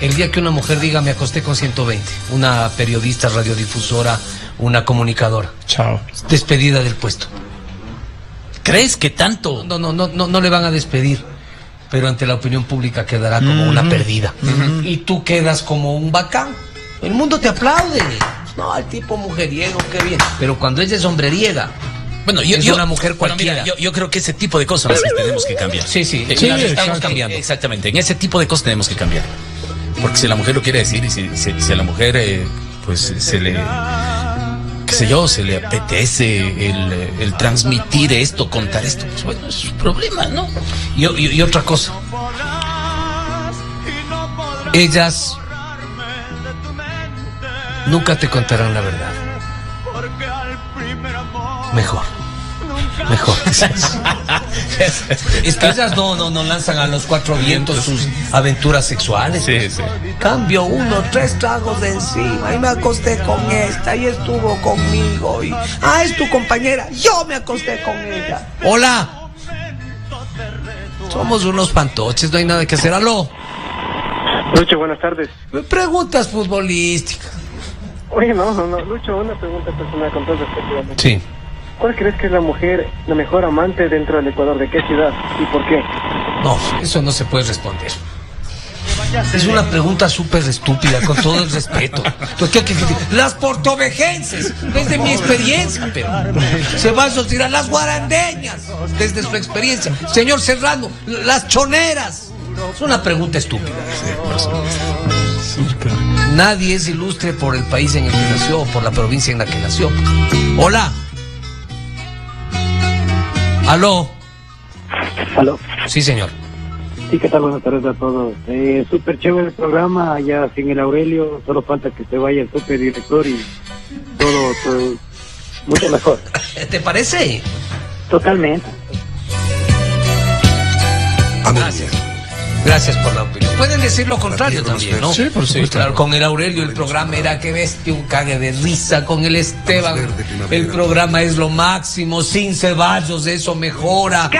El día que una mujer diga, me acosté con 120, una periodista, radiodifusora, una comunicadora, Chao. despedida del puesto. ¿Crees que tanto? No, no, no, no, no le van a despedir, pero ante la opinión pública quedará como una perdida. Y tú quedas como un bacán. El mundo te aplaude. No, el tipo mujeriego, qué bien. Pero cuando ella es hombreriega, Bueno, yo, Es yo- una mujer mira, cualquiera. yo, yo creo que ese tipo de cosas las tenemos que cambiar. Sí, sí, Eh, sí, las estamos cambiando. Exactamente, en ese tipo de cosas tenemos que cambiar. Porque si la mujer lo quiere decir y si, si- si a la mujer eh, pues se le qué sé yo, se le apetece el, el transmitir esto, contar esto, pues bueno, es su problema, ¿no? Y, y- y otra cosa. Ellas nunca te contarán la verdad. Mejor. Mejor. es que ellas no, no, no lanzan a los cuatro vientos sus aventuras sexuales. Sí, sí. Cambio uno, tres tragos de encima y me acosté con esta y estuvo conmigo y ah es tu compañera, yo me acosté con ella. Hola. Somos unos pantoches, no hay nada que hacer. Aló. Lucho, buenas tardes. Preguntas futbolísticas. Oye, no, no, no, Lucho, una pregunta personal con todo respeto. Sí. ¿Cuál crees que es la mujer, la mejor amante dentro del Ecuador? ¿De qué ciudad y por qué? No, eso no se puede responder. Es una pregunta súper estúpida, con todo el respeto. Pues, ¿qué- qué- qué- Las portovejenses, desde mi experiencia, pero se va a a las guarandeñas, desde su experiencia. Señor Serrano, las choneras. Es una pregunta estúpida. Nadie es ilustre por el país en el que nació o por la provincia en la que nació. Hola. Aló. Aló. Sí, señor. Sí, ¿qué tal? Buenas tardes a todos. Eh, súper chévere el programa, ya sin el Aurelio, solo falta que se vaya el super director y todo, todo mucho mejor. ¿Te parece? Totalmente. Gracias. Gracias por la opinión. Pues pueden decir lo contrario también, ¿no? Sí, por supuesto. Claro, con el Aurelio el programa era que bestia, un cague de risa. Con el Esteban el programa es lo máximo. Sin Ceballos eso mejora.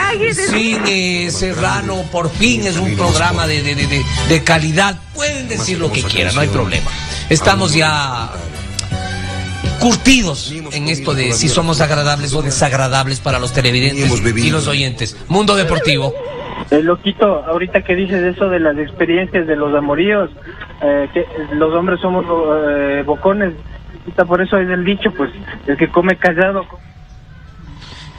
Sin eh, Serrano por fin es un programa de, de, de, de calidad. Pueden decir lo que quieran, no hay problema. Estamos ya curtidos en esto de si somos agradables o desagradables para los televidentes y los oyentes. Mundo Deportivo. El eh, loquito, ahorita que dices eso de las experiencias de los amoríos, eh, que los hombres somos eh, bocones, por eso es el dicho, pues, el que come callado.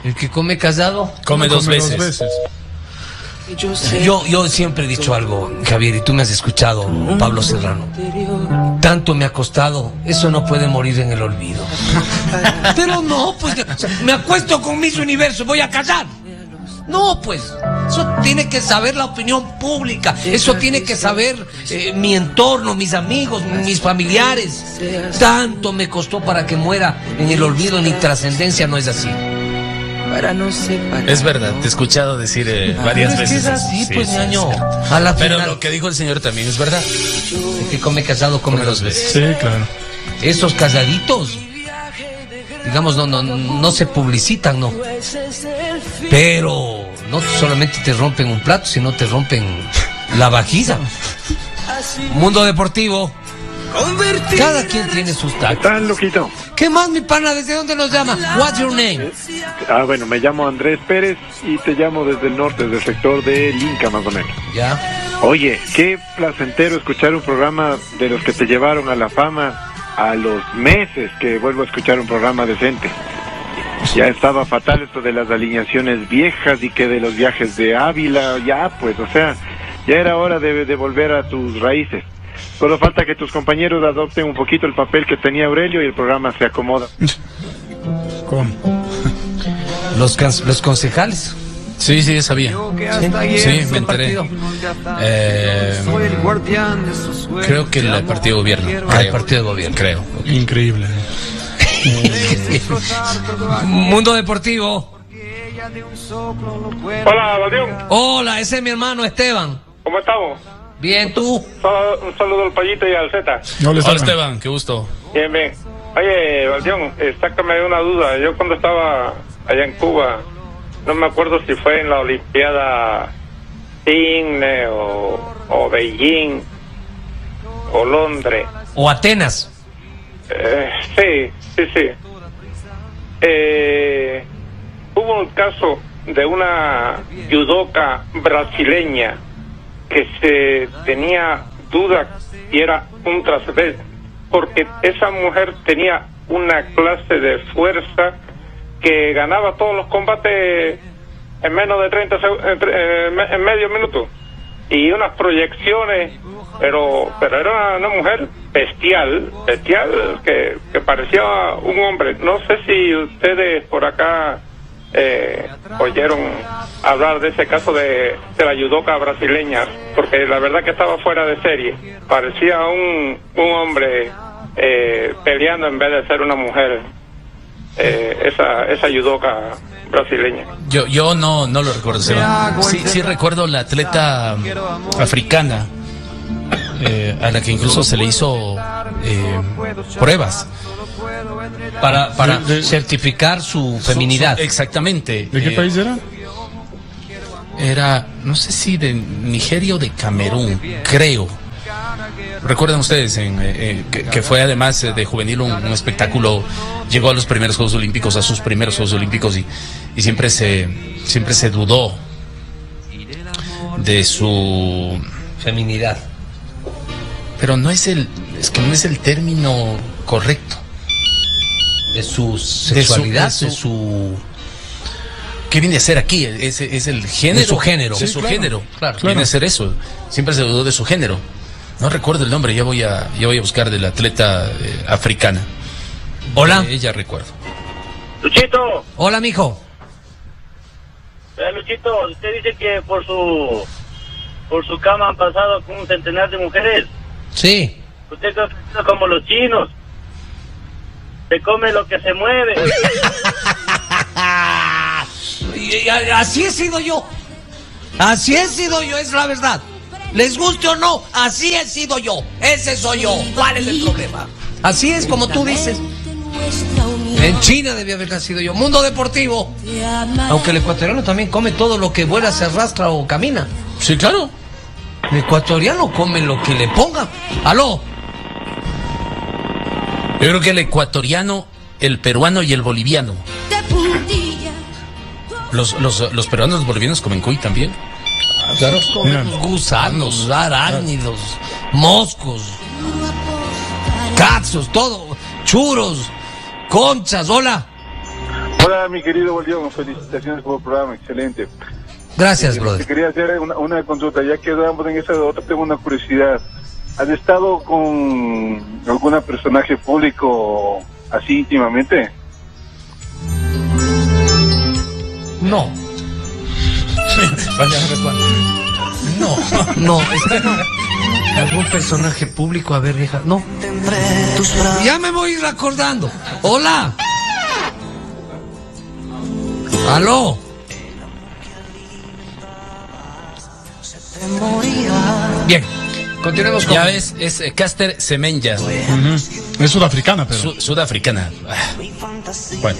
El que come callado come, dos, veces. Yo, yo siempre he dicho algo, Javier, y tú me has escuchado, Pablo Serrano. Tanto me ha costado, eso no puede morir en el olvido. Pero no, pues me acuesto con mis universo, voy a callar. No, pues, eso tiene que saber la opinión pública, eso tiene que saber eh, mi entorno, mis amigos, mis familiares. Tanto me costó para que muera en el olvido ni trascendencia, no es así. Es verdad, te he escuchado decir eh, varias veces. Es así, pues, ñaño. Pero lo que dijo el señor también es verdad. El que come casado come dos veces. Sí, claro. Esos casaditos digamos, no, no, no se publicitan, no. Pero no solamente te rompen un plato, sino te rompen la vajilla. Mundo deportivo. Cada quien tiene sus tacos. ¿Estás loquito? ¿Qué más, mi pana? ¿Desde dónde nos llama? What's your name? Ah, bueno, me llamo Andrés Pérez y te llamo desde el norte, desde el sector de Linca, más o menos. Ya. Oye, qué placentero escuchar un programa de los que te llevaron a la fama a los meses que vuelvo a escuchar un programa decente. Ya estaba fatal esto de las alineaciones viejas y que de los viajes de Ávila, ya pues, o sea, ya era hora de, de volver a tus raíces. Solo falta que tus compañeros adopten un poquito el papel que tenía Aurelio y el programa se acomoda. ¿Cómo? Los, los concejales. Sí, sí, sabía. Sí, me enteré. Eh, creo que el partido de gobierno. Ah, el partido de gobierno. Creo. Increíble. Mundo Deportivo. Hola, Valdión. Hola, ese es mi hermano Esteban. ¿Cómo estamos? Bien, ¿tú? Un saludo al Payito y al Z. Hola, Esteban, qué gusto. Bien, bien. Oye, Valdión, sácame una duda. Yo cuando estaba allá en Cuba, no me acuerdo si fue en la Olimpiada Sydney o, Beijing o Londres. O Atenas. Eh, sí, sí, sí. Eh, hubo un caso de una judoka brasileña que se tenía duda y era un trasvés porque esa mujer tenía una clase de fuerza que ganaba todos los combates en menos de 30 en, medio minuto. Y unas proyecciones pero pero era una, mujer bestial bestial que, que, parecía un hombre. No sé si ustedes por acá eh, oyeron hablar de ese caso de, de la judoka brasileña porque la verdad que estaba fuera de serie. Parecía un, un hombre eh, peleando en vez de ser una mujer eh, esa, esa judoka brasileña. Yo, yo no, no lo recuerdo. Sí, sí recuerdo la atleta africana eh, a la que incluso se le hizo eh, pruebas para, para certificar su feminidad. exactamente. ¿De qué país era? Era, no sé si de Nigeria o de Camerún, creo. Recuerden ustedes en, eh, que, fue además de juvenil un, espectáculo, llegó a los primeros Juegos Olímpicos, a sus primeros Juegos Olímpicos y, y siempre se siempre se dudó de su feminidad. Pero no es el es que no es el término correcto. De su sexualidad, de su, ¿Qué viene a ser aquí? Es, es el género. De su género. de su género. Claro, Viene a ser eso. Siempre se dudó de su género. No recuerdo el nombre, ya voy a, ya voy a buscar de la atleta eh, africana. Hola. ella recuerdo. Luchito. Hola, mijo. Eh, Luchito, usted dice que por su por su cama han pasado con un centenar de mujeres. Sí. Usted está como los chinos. Se come lo que se mueve. así he sido yo. Así he sido yo, es la verdad. Les guste o no, así he sido yo. Ese soy yo. ¿Cuál es el problema? Así es como tú dices. En China debía haber nacido yo. Mundo deportivo. Aunque el ecuatoriano también come todo lo que vuela, se arrastra o camina. Sí, claro. El ecuatoriano come lo que le ponga. ¿Aló? Yo creo que el ecuatoriano, el peruano y el boliviano. Los, los, los peruanos y los bolivianos comen cuy también. Claro. Gusanos, arácnidos, moscos, cazos, todo. Churos, conchas, hola. Hola, mi querido Bolívar, felicitaciones por el programa, excelente. Gracias, brother. Te quería hacer una, una consulta, ya que quedamos en esa otra, tengo una curiosidad. ¿Has estado con algún personaje público así íntimamente? No. No, no, es que no. ¿Algún personaje público? A ver, vieja. No. Ya me voy recordando. Hola. Aló. Bien. Continuemos con. Ya ves, es eh, Caster Semenya. Es sudafricana, pero. Su- sudafricana. Ah. Bueno.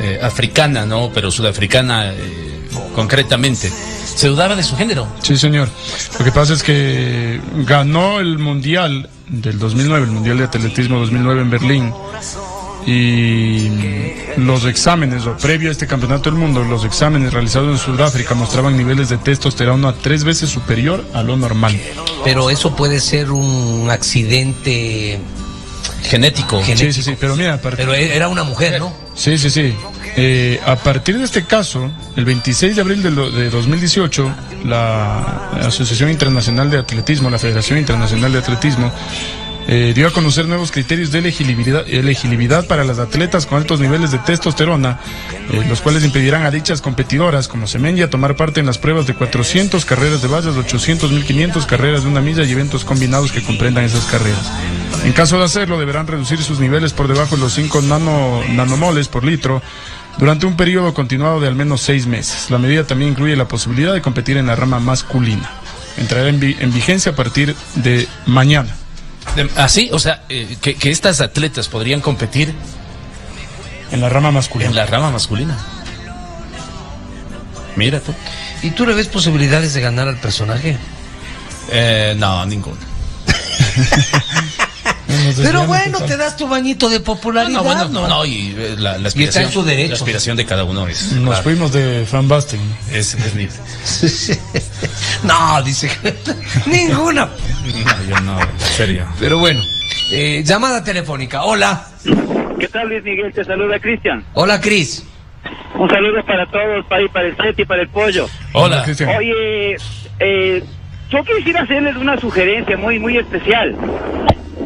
Eh, africana, ¿no? Pero sudafricana eh, concretamente. Se dudaba de su género. Sí, señor. Lo que pasa es que ganó el Mundial del 2009, el Mundial de Atletismo 2009 en Berlín. Y los exámenes, o previo a este campeonato del mundo, los exámenes realizados en Sudáfrica mostraban niveles de testosterona tres veces superior a lo normal. Pero eso puede ser un accidente genético. Sí, sí, sí, pero mira, a partir- Pero era una mujer, ¿no? Sí, sí, sí. Eh, a partir de este caso, el 26 de abril de, lo- de 2018, la Asociación Internacional de Atletismo, la Federación Internacional de Atletismo, eh, dio a conocer nuevos criterios de elegibilidad, para las atletas con altos niveles de testosterona, eh, los cuales impedirán a dichas competidoras como Semenya tomar parte en las pruebas de 400 carreras de vallas, 800, 1500 carreras de una milla y eventos combinados que comprendan esas carreras. En caso de hacerlo, deberán reducir sus niveles por debajo de los 5 nano, nanomoles por litro durante un periodo continuado de al menos seis meses. La medida también incluye la posibilidad de competir en la rama masculina. Entrará en vigencia a partir de mañana. Así, o sea, eh, que, que estas atletas podrían competir en la rama masculina. En la rama masculina. Mira tú. ¿Y tú le ves posibilidades de ganar al personaje? Eh, no, ninguno. Pero bueno, te das tu bañito de popularidad. No, bueno, no, no, y eh, la, Y aspiración, en su derecho. la aspiración de cada uno es. Nos claro, fuimos de Fan Basten. es, es mi- No, dice ninguna. No, yo no, en serio. Pero bueno, eh, llamada telefónica. Hola. ¿Qué tal Luis Miguel? Te saluda Cristian. Hola, Cris. Un saludo para todos, para, para el set y para el pollo. Hola. Oye, eh, yo quisiera hacerles una sugerencia muy, muy especial.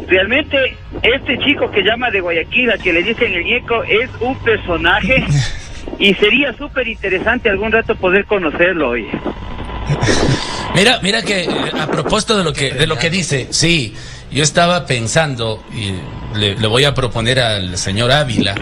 Realmente, este chico que llama de Guayaquil, al que le dicen el ñeco, es un personaje y sería súper interesante algún rato poder conocerlo, oye. Mira, mira que eh, a propósito de lo que de lo que dice, sí, yo estaba pensando y le, le voy a proponer al señor Ávila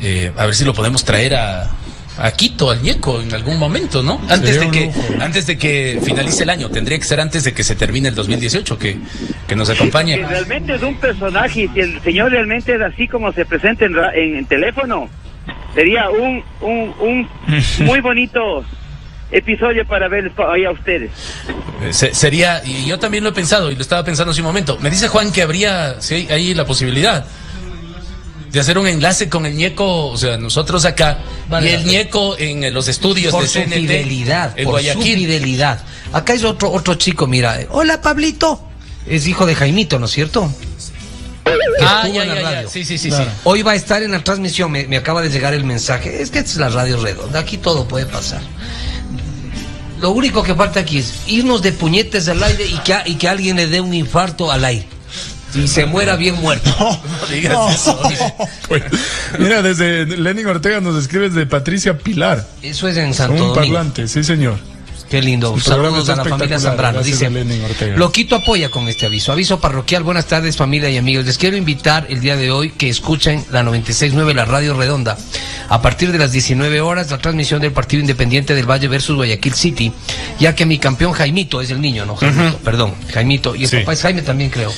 eh, a ver si lo podemos traer a, a Quito, al ñeco, en algún momento, ¿no? Antes de que antes de que finalice el año, tendría que ser antes de que se termine el 2018, que, que nos acompañe. Que realmente es un personaje y si el señor realmente es así como se presenta en, ra- en, en teléfono, sería un, un, un muy bonito episodio para ver ahí a ustedes. Eh, se- sería, y yo también lo he pensado, y lo estaba pensando hace un momento. Me dice Juan que habría, si hay ahí la posibilidad de hacer un enlace con el ñeco, o sea, nosotros acá, Vale y el ñeco en los estudios por de su CNT. fidelidad, en por su Guayaquil. fidelidad. Acá es otro otro chico, mira. Hola, Pablito. Es hijo de Jaimito, ¿no es cierto? Que Ah, ya, en la ya, ya. radio. Sí, sí, sí, Claro. sí. Hoy va a estar en la transmisión, me, me acaba de llegar el mensaje. Es que esta es la radio redonda, aquí todo puede pasar. Lo único que falta aquí es irnos de puñetes al aire y que, y que alguien le dé un infarto al aire. Y se muera bien muerto. No digas eso. Mira, desde Lenin Ortega nos escribe de Patricia Pilar. Eso es en Santo un Domingo. parlante, sí, señor. Qué lindo. Saludos a la familia Zambrano. Dice, Loquito apoya con este aviso. Aviso parroquial. Buenas tardes, familia y amigos. Les quiero invitar el día de hoy que escuchen la 96.9, la Radio Redonda. A partir de las 19 horas, la transmisión del partido independiente del Valle versus Guayaquil City. Ya que mi campeón Jaimito es el niño, ¿no? Jaimito, perdón. Jaimito. Y el papá es Jaime también, creo.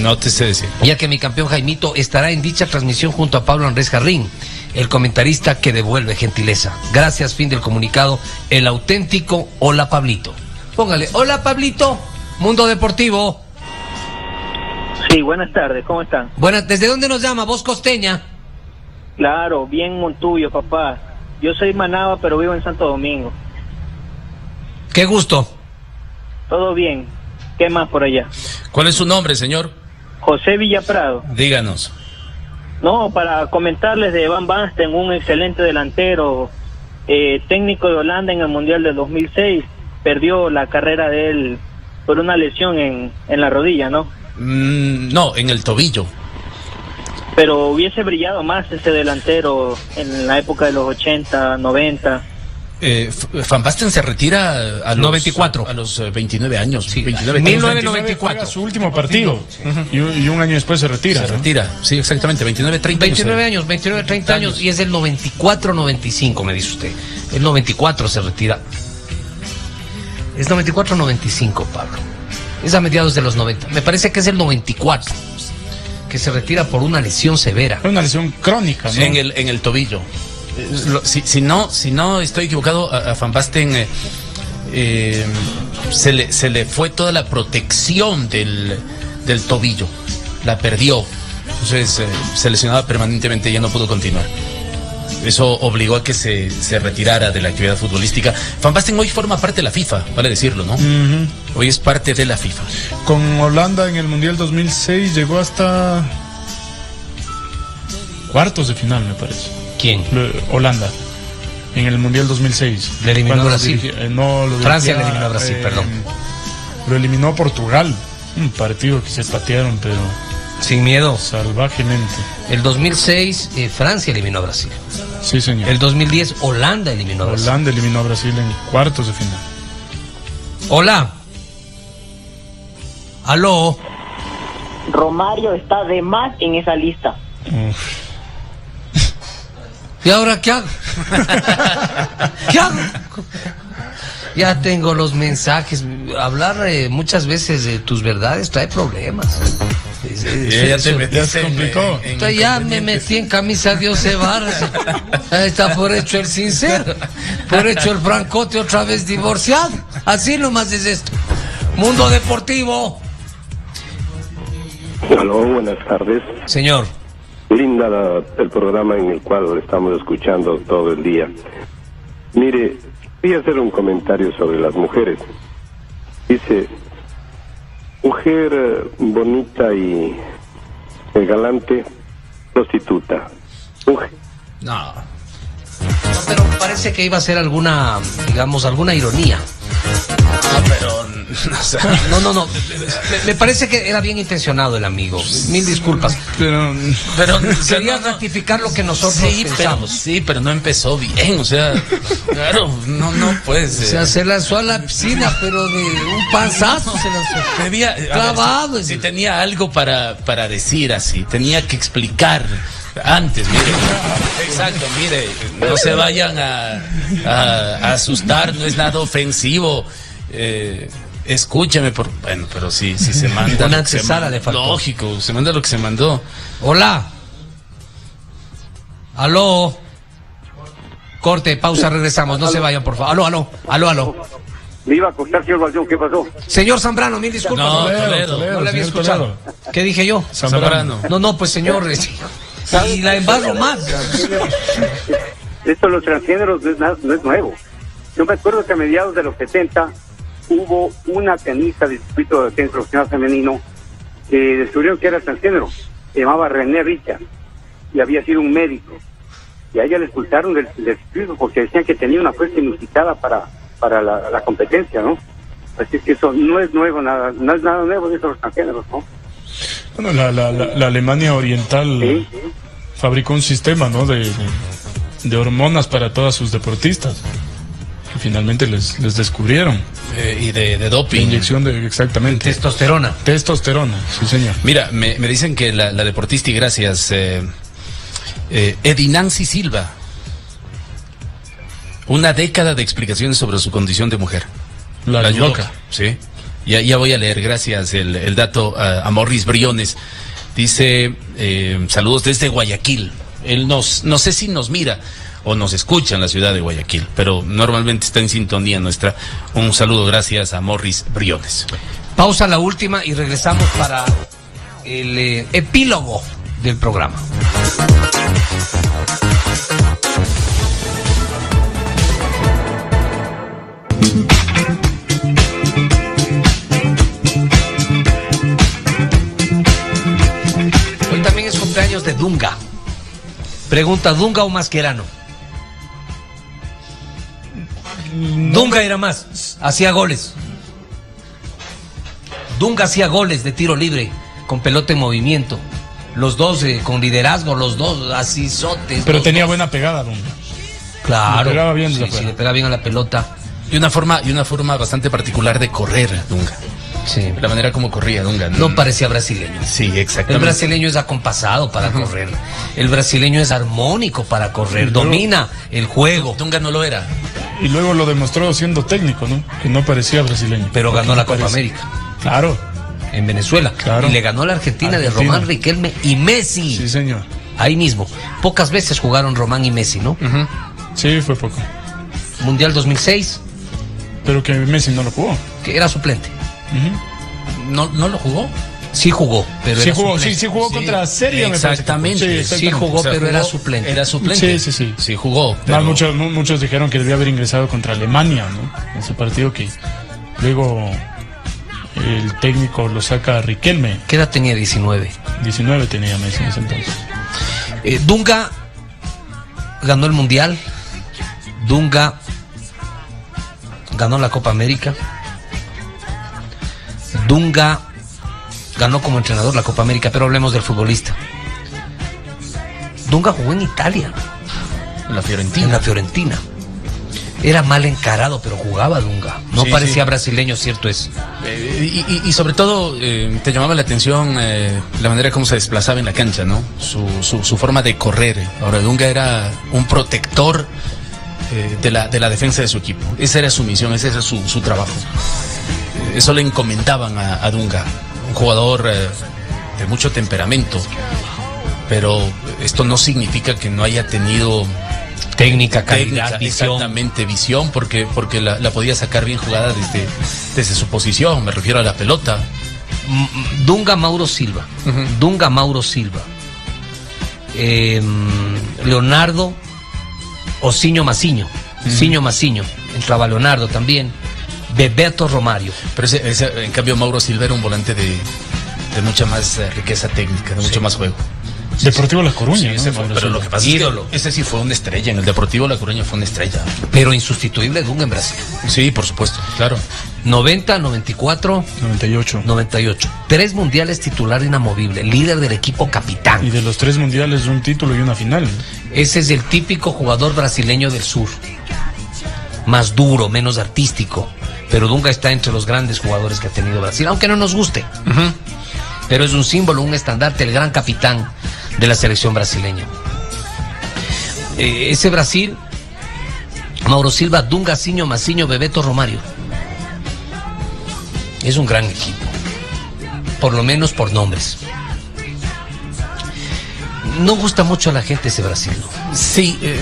No te sé decir. Ya que mi campeón Jaimito estará en dicha transmisión junto a Pablo Andrés Jarrín el comentarista que devuelve gentileza. Gracias, fin del comunicado. El auténtico Hola Pablito. Póngale, Hola Pablito, Mundo Deportivo. Sí, buenas tardes, ¿cómo están? Buenas, ¿desde dónde nos llama? ¿Vos costeña? Claro, bien Montuyo, papá. Yo soy Manaba, pero vivo en Santo Domingo. Qué gusto. Todo bien. ¿Qué más por allá? ¿Cuál es su nombre, señor? José Villaprado. Díganos. No, para comentarles de Van Basten, un excelente delantero, eh, técnico de Holanda en el Mundial del 2006, perdió la carrera de él por una lesión en, en la rodilla, ¿no? Mm, no, en el tobillo. Pero hubiese brillado más ese delantero en la época de los 80, 90. Eh, Van Basten se retira a los 94. A, los 29 eh, años. Sí, 1994. su último partido. y, un año después se retira. Se retira, sí, exactamente. 29, 30 29 años. 29, 30 años. Y es el 94, 95, me dice usted. El 94 se retira. Es 94, 95, Pablo. Es a mediados de los 90. Me parece que es el 94. Que se retira por una lesión severa. Una lesión crónica, ¿no? En el, en el tobillo si, no, si no estoy equivocado, a, Van Basten eh, eh, se, le, se le fue toda la protección del, del tobillo, la perdió. Entonces eh, se lesionaba permanentemente y ya no pudo continuar. Eso obligó a que se, se, retirara de la actividad futbolística. Van Basten hoy forma parte de la FIFA, vale decirlo, ¿no? Hoy es parte de la FIFA. Con Holanda en el Mundial 2006 llegó hasta cuartos de final, me parece. ¿Quién? Holanda. En el Mundial 2006. Le eliminó Brasil. Eh, no, lo Francia le eliminó a Brasil, perdón. Lo eliminó Portugal. Un partido que se patearon, pero. Sin miedo. Salvajemente. El 2006, eh, Francia eliminó a Brasil. Sí, señor. El 2010, Holanda eliminó a Brasil. Holanda eliminó a Brasil en cuartos de final. Hola. Aló. Romario está de más en esa lista. ¿Y ahora qué hago? ¿Qué hago? Ya tengo los mensajes. Hablar eh, muchas veces de tus verdades trae problemas. ya te metiste complicó. ya me metí en camisa de Osebar. Ahí está por hecho el sincero. Por hecho el francote otra vez divorciado. Así nomás es esto. Mundo Deportivo. Aló, buenas tardes. Señor. Linda el programa en el cual estamos escuchando todo el día. Mire, voy a hacer un comentario sobre las mujeres. Dice, mujer eh, bonita y galante, prostituta. No. Pero parece que iba a ser alguna, digamos, alguna ironía. No, pero. No, no, no. Me, parece que era bien intencionado el amigo. Mil disculpas. Pero. Pero quería ratificar lo que nosotros sí, pensamos. Pero, sí, pero no empezó bien. O sea, claro, no, no puede ser. O sea, se lanzó a la piscina, pero de un panzazo se lanzó. Clavado. si, tenía algo para, para decir así, tenía que explicar antes, mire. Exacto, mire, no se vayan a, a, asustar, no es nada ofensivo. Eh, escúcheme, por, bueno, pero sí, sí se manda. Una antesala le faltó. Lógico, se manda lo que se mandó. Hola. Aló. Corte, pausa, regresamos. No se vayan, por favor. Aló, aló, aló, aló. Me iba a acostar, señor Valdeón, ¿qué pasó? Señor Zambrano, mil disculpas. No, Toledo, no le había escuchado. ¿Qué dije yo? Zambrano. No, no, pues señor. y la embarro más. Esto de los transgéneros no es, no es nuevo. Yo me acuerdo que a mediados de los 70 hubo una tenista del circuito de tenis profesional femenino que descubrieron que era transgénero. Se llamaba René Richard y había sido un médico. Y a ella le expulsaron del, circuito porque decían que tenía una fuerza inusitada para, para la, competencia, ¿no? Así que eso no es nuevo, nada, no es nada nuevo de esos transgéneros, ¿no? Bueno, la, la, la, Alemania Oriental fabricó un sistema ¿no? de, de, hormonas para todas sus deportistas. finalmente les, les descubrieron. Eh, y de, de doping. inyección de, exactamente. Testosterona. Testosterona, sí señor. Mira, me, me dicen que la, la deportista y gracias, eh, eh, Edinancy Silva, una década de explicaciones sobre su condición de mujer. La, yudoka, Sí. Ya, voy a leer, gracias, el, dato a, a Morris Briones. Dice, eh, saludos desde Guayaquil. Él nos, no sé si nos mira o nos escucha en la ciudad de Guayaquil, pero normalmente está en sintonía nuestra. Un saludo, gracias a Morris Briones. Pausa la última y regresamos para el eh, epílogo del programa. Dunga. Pregunta, ¿Dunga o Mascherano? Dunga era más, hacía goles. Dunga hacía goles de tiro libre, con pelota en movimiento. Los dos eh, con liderazgo, los dos así sotes. Pero tenía dos. buena pegada, Dunga. Claro. Le pegaba bien sí, le pegaba bien a la pelota. Y una forma, y una forma bastante particular de correr, Dunga. Sí. La manera como corría Dunga. No parecía brasileño. Sí, El exactamente. brasileño es acompasado para correr. El brasileño es armónico para correr. Luego- Domina el juego. Dunga no lo era. Y luego lo demostró siendo técnico, ¿no? Que no parecía brasileño. Pero ganó No la Copa. América Claro. en Venezuela. Claro. Y le ganó la Argentina, de. Román Riquelme y Messi. Sí, señor. Ahí mismo. Pocas veces jugaron Román y Messi, ¿no? Sí, fue poco. Mundial 2006, Pero que Messi no lo jugó. que era suplente. ¿No, ¿No lo jugó? Sí jugó, pero Sí era jugó, suplente. sí, sí jugó contra Serbia, Exactamente. Sí, Sí, exactamente. jugó, O sea, pero era jugó- suplente. Era suplente. Sí, sí, sí. Sí, jugó. Pero- muchos, mu- muchos dijeron que debía haber ingresado contra Alemania, ¿no? Ese partido que luego el técnico lo saca a Riquelme. ¿Qué edad tenía? 19. 19 tenía Messi en ese entonces. Eh, Dunga ganó el Mundial. Dunga ganó la Copa América. Dunga ganó como entrenador la Copa América, pero hablemos del futbolista. Dunga jugó en Italia, La en Fiorentina. la Fiorentina. Era mal encarado, pero jugaba Dunga. No Sí, parecía sí. brasileño, cierto es. Eh, y, y- y sobre todo eh, te llamaba la atención eh, la manera como se desplazaba en la cancha, ¿no? Su, su, su forma de correr. Ahora, Dunga era un protector de, la, de la defensa de su equipo. Esa era su misión, ese era su, su trabajo. Eso le encomendaban a, a Dunga, un jugador eh, de mucho temperamento. Pero esto no significa que no haya tenido Técnica, calidad, técnica, visión. exactamente, visión, porque, porque la, la podía sacar bien jugada desde, desde su posición, me refiero a la pelota. Dunga Mauro Silva. Dunga Mauro Silva. Eh, Leonardo Osiño Maciño. Maciño. Entraba Leonardo también. Bebeto Romario. Pero ese, ese, en cambio Mauro Silva era un volante de, de mucha más eh, riqueza técnica, de mucho más juego. Deportivo La Coruña, Sí, ¿no? ese fue- Mauro pero lo que pasa Ídolo. es que ese sí fue una estrella, en el Deportivo La Coruña fue una estrella. Pero insustituible Dunga en Brasil. Sí, por supuesto, claro. 90, 94, 98. 98. Tres mundiales titular inamovible. Líder del equipo capitán. Y de los tres mundiales, un título y una final. ¿no? Ese es el típico jugador brasileño del sur. Más duro, menos artístico. Pero Dunga está entre los grandes jugadores que ha tenido Brasil, aunque no nos guste. Pero es un símbolo, un estandarte, el gran capitán de la selección brasileña. Eh, ese Brasil, Mauro Silva, Dunga, Ciño, Maciño, Bebeto, Romario. Es un gran equipo. Por lo menos por nombres. No gusta mucho a la gente ese Brasil. ¿no? Sí, eh,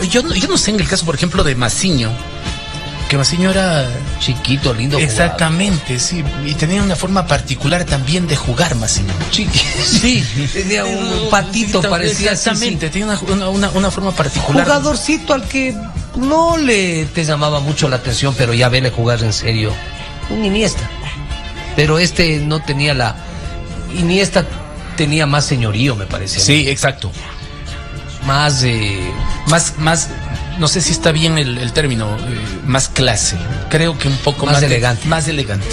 yo, yo no- yo no sé en el caso, por ejemplo, de Maciño, que Maciño era... Chiquito, lindo. jugador. Exactamente, sí, y tenía una forma particular también de jugar Maciño. Sí, tenía un patito, parecía. Exactamente, sí. tenía una, una, una- una forma particular. Jugadorcito al que no le te llamaba mucho la atención, pero ya vele jugar en serio. Un Iniesta. Pero este no tenía la. Iniesta tenía más señorío, me parece. Sí, exacto. Más. eh, Más, más, no sé si está bien el, el término, eh, más clase. Creo que un poco Más más, de- elegante. más elegante.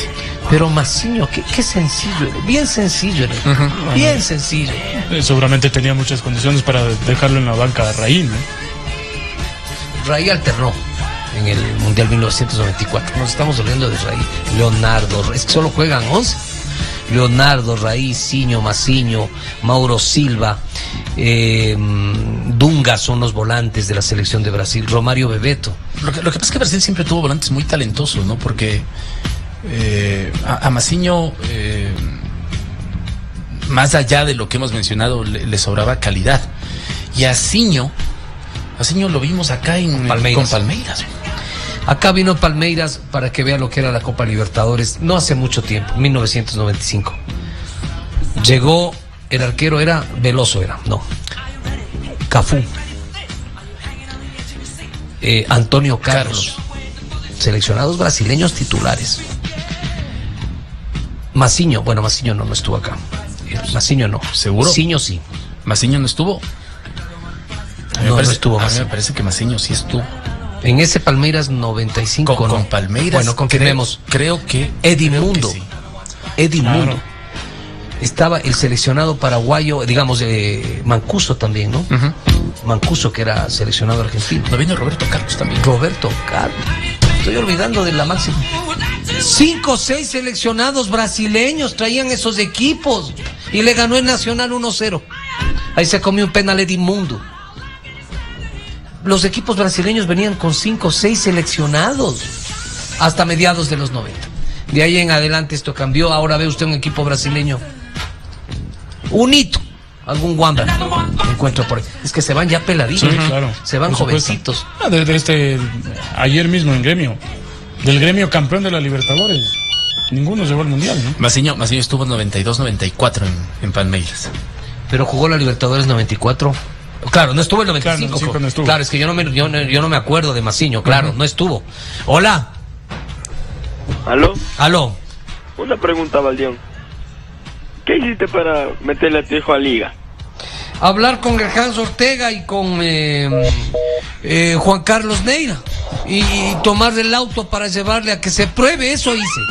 pero Maciño, qué, qué sencillo, bien sencillo, era, bien sencillo. Eh, seguramente tenía muchas condiciones para dejarlo en la banca a Raín, ¿no? Raí alternó. en el Mundial 1994. Nos estamos oliendo de raíz. Leonardo, es que solo juegan 11. Leonardo, Raíz, Ciño, Maciño, Mauro Silva, eh, Dunga son los volantes de la selección de Brasil, Romario Bebeto. Lo que, pasa es que Brasil siempre tuvo volantes muy talentosos, ¿no? Porque eh, a, Maciño, eh, más allá de lo que hemos mencionado, le, sobraba calidad. Y a Ciño, a Ciño lo vimos acá en, con Palmeiras. Acá vino Palmeiras para que vea lo que era la Copa Libertadores, no hace mucho tiempo, 1995. Llegó, el arquero era Veloso, era, no. Cafú. Eh, Antonio Carlos. Seleccionados brasileños titulares. Maciño, bueno, Maciño no, no estuvo acá. Eh, Maciño no. ¿Seguro? Maciño sí. ¿Maciño no estuvo? no, no estuvo. A mí me parece que Maciño sí estuvo. En ese Palmeiras 95. Con, con Palmeiras. Bueno, confirmemos. Creo, que. Edimundo. Edimundo. Estaba el seleccionado paraguayo, digamos, de Mancuso también, ¿no? Mancuso, que era seleccionado argentino. No vino Roberto Carlos también. Roberto Carlos. Estoy olvidando de la máxima. Cinco o seis seleccionados brasileños traían esos equipos. Y le ganó el Nacional 1-0. Ahí se comió un penal Edimundo los equipos brasileños venían con cinco o seis seleccionados hasta mediados de los 90. De ahí en adelante esto cambió. Ahora ve usted un equipo brasileño. Un hito. Algún Wamba encuentro por ahí. Es que se van ya peladitos. claro. Se van jovencitos. Ah, desde este, ayer mismo en gremio. Del gremio campeón de la Libertadores. Ninguno llegó al mundial, ¿no? Maciño, estuvo 92-94 en, en Palmeiras. Pero jugó la Libertadores 94 Claro, no estuvo el 95. Claro, claro es que yo no, me, yo, no me acuerdo de Maciño, claro, no estuvo. Hola. ¿Aló? ¿Aló? Una pregunta, Valdión. ¿Qué hiciste para meterle a tu hijo a liga? Hablar con el Hans Ortega y con eh, eh, Juan Carlos Neira. Y, y tomarle el auto para llevarle a que se pruebe, eso hice.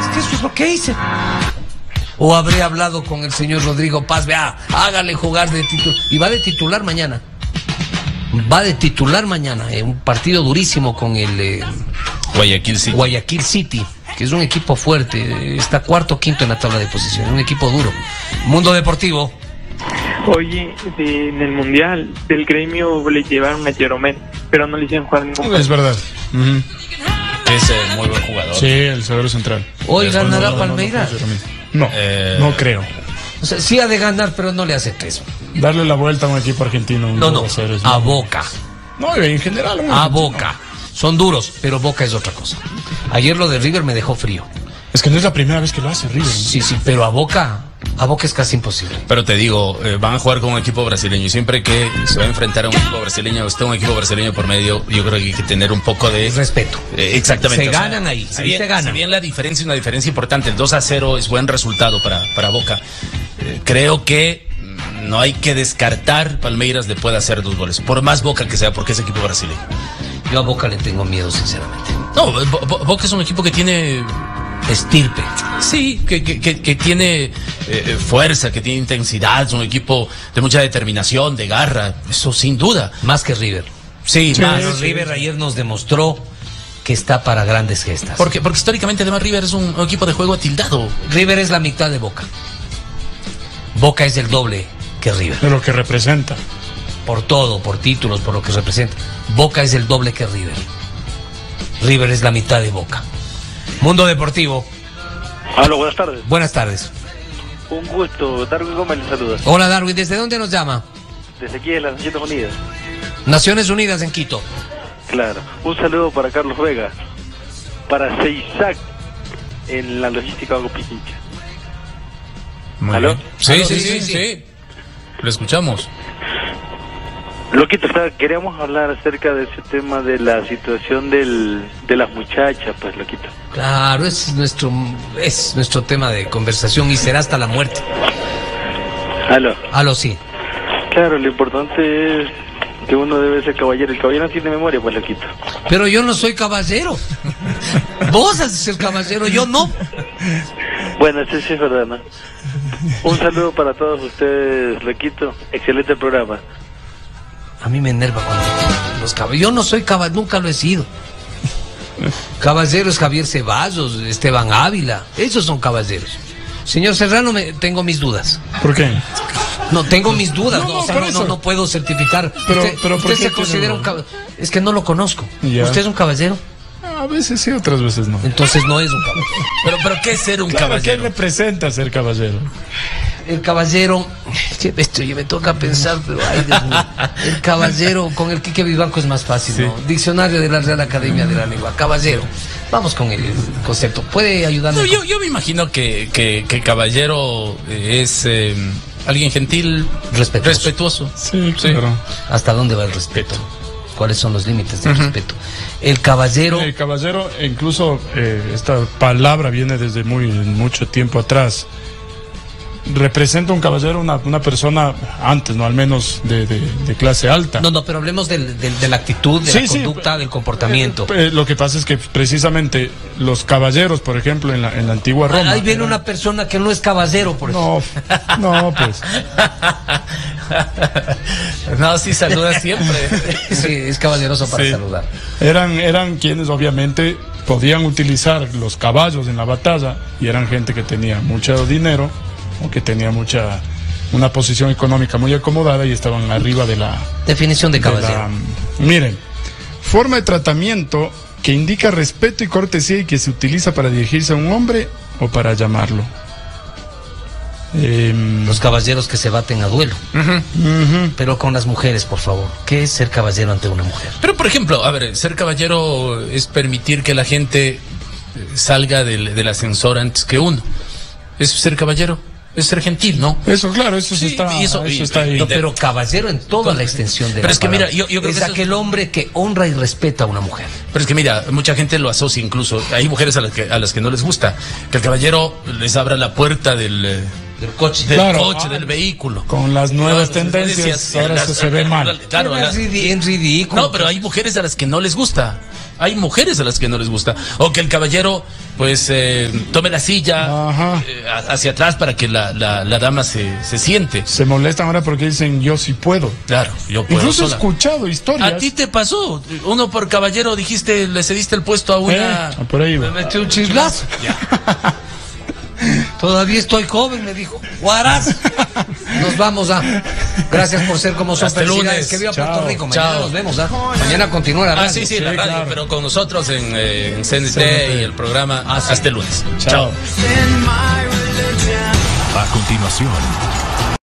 Es que eso es lo que hice o habré hablado con el señor Rodrigo Paz, vea, hágale jugar de titular. Y va de titular mañana. Va de titular mañana, en un partido durísimo con el eh, Guayaquil City. Guayaquil City, que es un equipo fuerte, está cuarto quinto en la tabla de posición, un equipo duro. Mundo Deportivo. Oye, en el Mundial del gremio le llevaron a Jeromel, pero no le hicieron jugar ningún Es verdad. Es eh, muy buen jugador. Sí, el seguro central. Hoy ganará Palmeiras. No, eh, no creo. O sea, sí ha de ganar, pero no le hace peso. Darle la vuelta a un equipo argentino. no, no, a Boca. No, en general. A Boca. Son duros, pero Boca es otra cosa. Ayer lo de River me dejó frío. Es que no es la primera vez que lo hace River. Sí, sí, pero a Boca a Boca es casi imposible. Pero te digo, eh, van a jugar con un equipo brasileño y siempre que se va a enfrentar a un equipo brasileño, está un equipo brasileño por medio, yo creo que hay que tener un poco de respeto. Eh, exactamente. Se ganan ahí, si ahí bien, se ganan. Si bien la diferencia es una diferencia importante, el 2 a 0 es buen resultado para, para Boca. Eh, creo que no hay que descartar Palmeiras de pueda hacer dos goles, por más Boca que sea, porque es equipo brasileño. Yo a Boca le tengo miedo, sinceramente. No, Boca es un equipo que tiene estirpe. Sí, que, que, tiene eh, fuerza, que tiene intensidad, es un equipo de mucha determinación, de garra, eso sin duda. Más que River. Sí, más. River ayer nos demostró que está para grandes gestas. Porque, porque históricamente además River es un, equipo de juego atildado. River es la mitad de Boca. Boca es el doble que River. De lo que representa. Por todo, por títulos, por lo que representa. Boca es el doble que River. River es la mitad de Boca. Mundo Deportivo. Hola, buenas tardes. Buenas tardes. Un gusto, Darwin Gómez le saluda. Hola Darwin, ¿desde dónde nos llama? Desde aquí de las Naciones Unidas. Naciones Unidas en Quito. Claro. Un saludo para Carlos Vega, para Seisac en la logística de Pichincha. ¿Aló? Sí, sí, sí, sí, Lo escuchamos. Loquito, queríamos hablar acerca de ese tema de la situación del, de las muchachas, pues, Loquito. Claro, es nuestro, es nuestro tema de conversación y será hasta la muerte. Aló. Aló, sí. Claro, lo importante es que uno debe ser caballero. El caballero no tiene memoria, pues, Loquito. Pero yo no soy caballero. Vos haces el caballero, yo no. Bueno, sí, sí es verdad, ¿no? Un saludo para todos ustedes, Loquito. Excelente programa. A mí me enerva cuando los caballeros. Yo no soy caballero, nunca lo he sido. Caballero es Javier Ceballos, Esteban Ávila. Esos son caballeros. Señor Serrano, me, tengo mis dudas. ¿Por qué? No, tengo mis dudas. No, no, puedo certificar. Pero, usted, pero usted se considera un caballero. Es que no lo conozco. ¿Usted es un caballero? A veces sí, otras veces no. Entonces no es un caballero. pero, pero ¿qué es ser un claro, caballero? ¿Qué representa ser caballero? El caballero, esto ya me toca pensar, pero ay, Dios mío. El caballero con el Quique Vivanco es más fácil, ¿no? Diccionario de la Real Academia de la Lengua. Caballero. Vamos con el concepto. ¿Puede ayudarme? No, yo, yo, me imagino que, que, que caballero es eh, alguien gentil, respetuoso. respetuoso. Sí, claro. ¿Hasta dónde va el respeto? ¿Cuáles son los límites del uh -huh. respeto? El caballero. El caballero, incluso eh, esta palabra viene desde muy mucho tiempo atrás representa un caballero una, una, persona antes, no al menos de, de, de clase alta. No, no, pero hablemos del, del, de la actitud, de sí, la conducta, del comportamiento. Eh, eh, lo que pasa es que precisamente los caballeros, por ejemplo, en la, en la antigua Roma. Ahí viene una persona que no es caballero, por No, no, pues. no, sí saluda siempre. sí, es caballeroso para sí. saludar. Eran, eran quienes obviamente podían utilizar los caballos en la batalla y eran gente que tenía mucho dinero que tenía mucha una posición económica muy acomodada y estaban arriba de la definición de caballero. De la, miren, forma de tratamiento que indica respeto y cortesía y que se utiliza para dirigirse a un hombre o para llamarlo. Eh, Los caballeros que se baten a duelo. Uh -huh. Uh -huh. Pero con las mujeres, por favor. ¿Qué es ser caballero ante una mujer? Pero, por ejemplo, a ver, ser caballero es permitir que la gente salga del, del ascensor antes que uno. ¿Es ser caballero? Es ser gentil, ¿no? Eso, claro, eso sí, está, eso, está ahí. No, pero caballero en toda la extensión de Pero la es que palabra. mira, yo, yo creo es que aquel hombre que honra y respeta a una mujer. Pero es que mira, mucha gente lo asocia incluso. Hay mujeres a las que, a las que no les gusta que el caballero les abra la puerta del, eh, del coche, del, Claro. coche, del vehículo. Con las nuevas Claro, tendencias, ahora eso se ve mal. Claro, Es ridículo. No, pero hay mujeres a las que no les gusta. Hay mujeres a las que no les gusta. O que el caballero, pues, eh, tome la silla eh, hacia atrás para que la, la, la dama se, se siente. Se molestan ahora porque dicen yo sí puedo. Claro, yo puedo Incluso he escuchado historias. A ti te pasó. Uno por caballero dijiste, le cediste el puesto a una. Eh, por ahí va. Me metió un chisplazo. Todavía estoy joven, me dijo. Guaraz. Nos vamos a. Gracias por ser como son. Hasta lunes. Que viva Chao. Puerto Rico. Mañana Chao. nos vemos. ¿ah? Mañana continúa la Ah, radio. sí, sí, la radio, pero con nosotros en, eh, en CNT, CNT. y el programa hasta el lunes. Chao. Chao. A continuación,